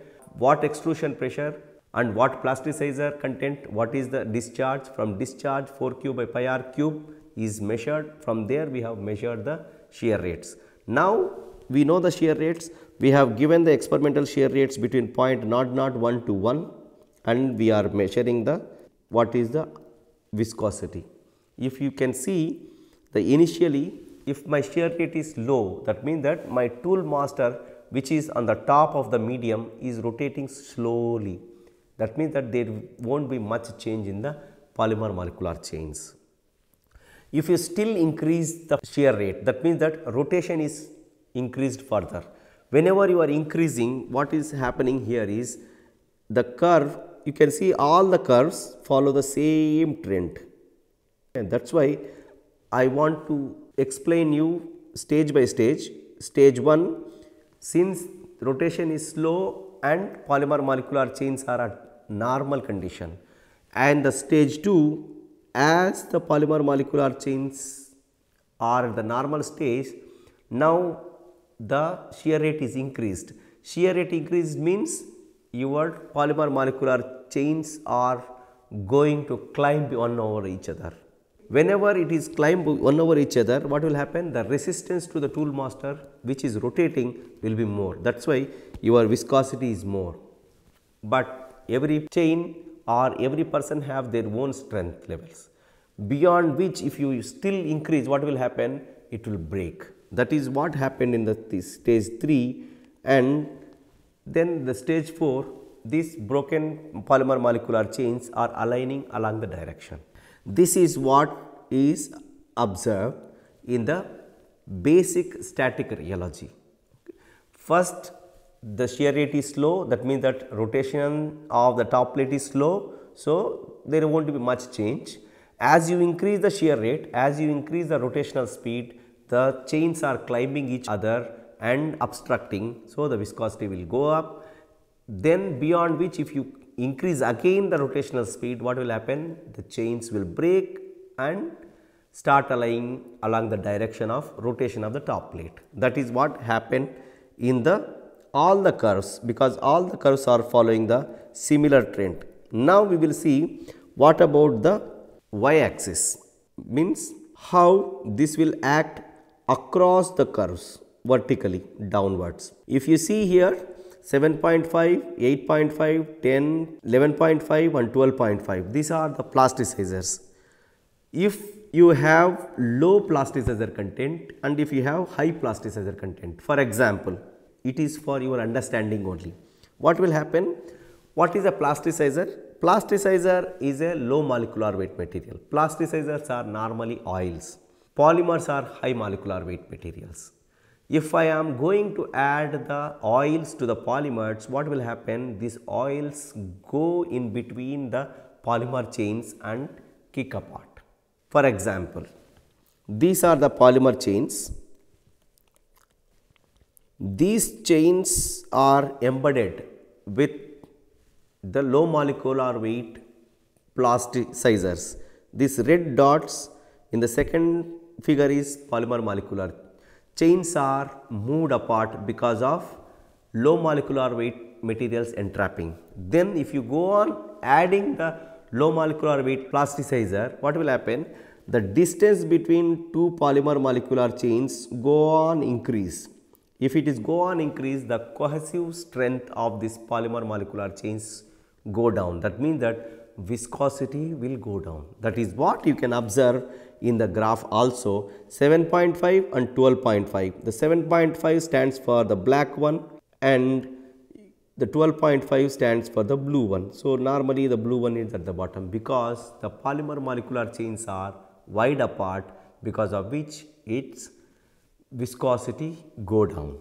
what extrusion pressure and what plasticizer content, what is the discharge from discharge 4 cube by pi r cube is measured from there we have measured the shear rates. Now, we know the shear rates we have given the experimental shear rates between point not not 1 to 1 and we are measuring the what is the viscosity. If you can see the initially if my shear rate is low that means that my tool master which is on the top of the medium is rotating slowly. That means that there will not be much change in the polymer molecular chains. If you still increase the shear rate, that means that rotation is increased further. Whenever you are increasing, what is happening here is the curve, you can see all the curves follow the same trend. And that's why I want to explain you stage by stage. Stage 1, since rotation is slow and polymer molecular chains are at normal condition and the stage 2 as the polymer molecular chains are at the normal stage now the shear rate is increased. Shear rate increased means your polymer molecular chains are going to climb one over each other. Whenever it is climb one over each other, what will happen? The resistance to the tool master which is rotating will be more. That is why your viscosity is more. But every chain or every person have their own strength levels. Beyond which if you still increase, what will happen? It will break. That is what happened in the stage 3 and then the stage 4 these broken polymer molecular chains are aligning along the direction. This is what is observed in the basic static rheology. First the shear rate is slow that means that rotation of the top plate is slow. So, there will not be much change. As you increase the shear rate, as you increase the rotational speed, the chains are climbing each other and obstructing. So, the viscosity will go up. Then beyond which if you increase again the rotational speed, what will happen? The chains will break and start aligning along the direction of rotation of the top plate. That is what happened in the all the curves because all the curves are following the similar trend. Now, we will see what about the y axis means how this will act across the curves vertically downwards. If you see here 7.5, 8.5, 10, 11.5 and 12.5 these are the plasticizers. If you have low plasticizer content and if you have high plasticizer content for example it is for your understanding only. What will happen? What is a plasticizer? Plasticizer is a low molecular weight material. Plasticizers are normally oils. Polymers are high molecular weight materials. If I am going to add the oils to the polymers, what will happen? These oils go in between the polymer chains and kick apart. For example, these are the polymer chains. These chains are embedded with the low molecular weight plasticizers. These red dots in the second figure is polymer molecular. Chains are moved apart because of low molecular weight materials entrapping. Then if you go on adding the low molecular weight plasticizer, what will happen? The distance between two polymer molecular chains go on increase. If it is go on increase, the cohesive strength of this polymer molecular chains go down. That means that viscosity will go down. That is what you can observe in the graph also 7.5 and 12.5. The 7.5 stands for the black one and the 12.5 stands for the blue one. So, normally the blue one is at the bottom because the polymer molecular chains are wide apart because of which its viscosity go down.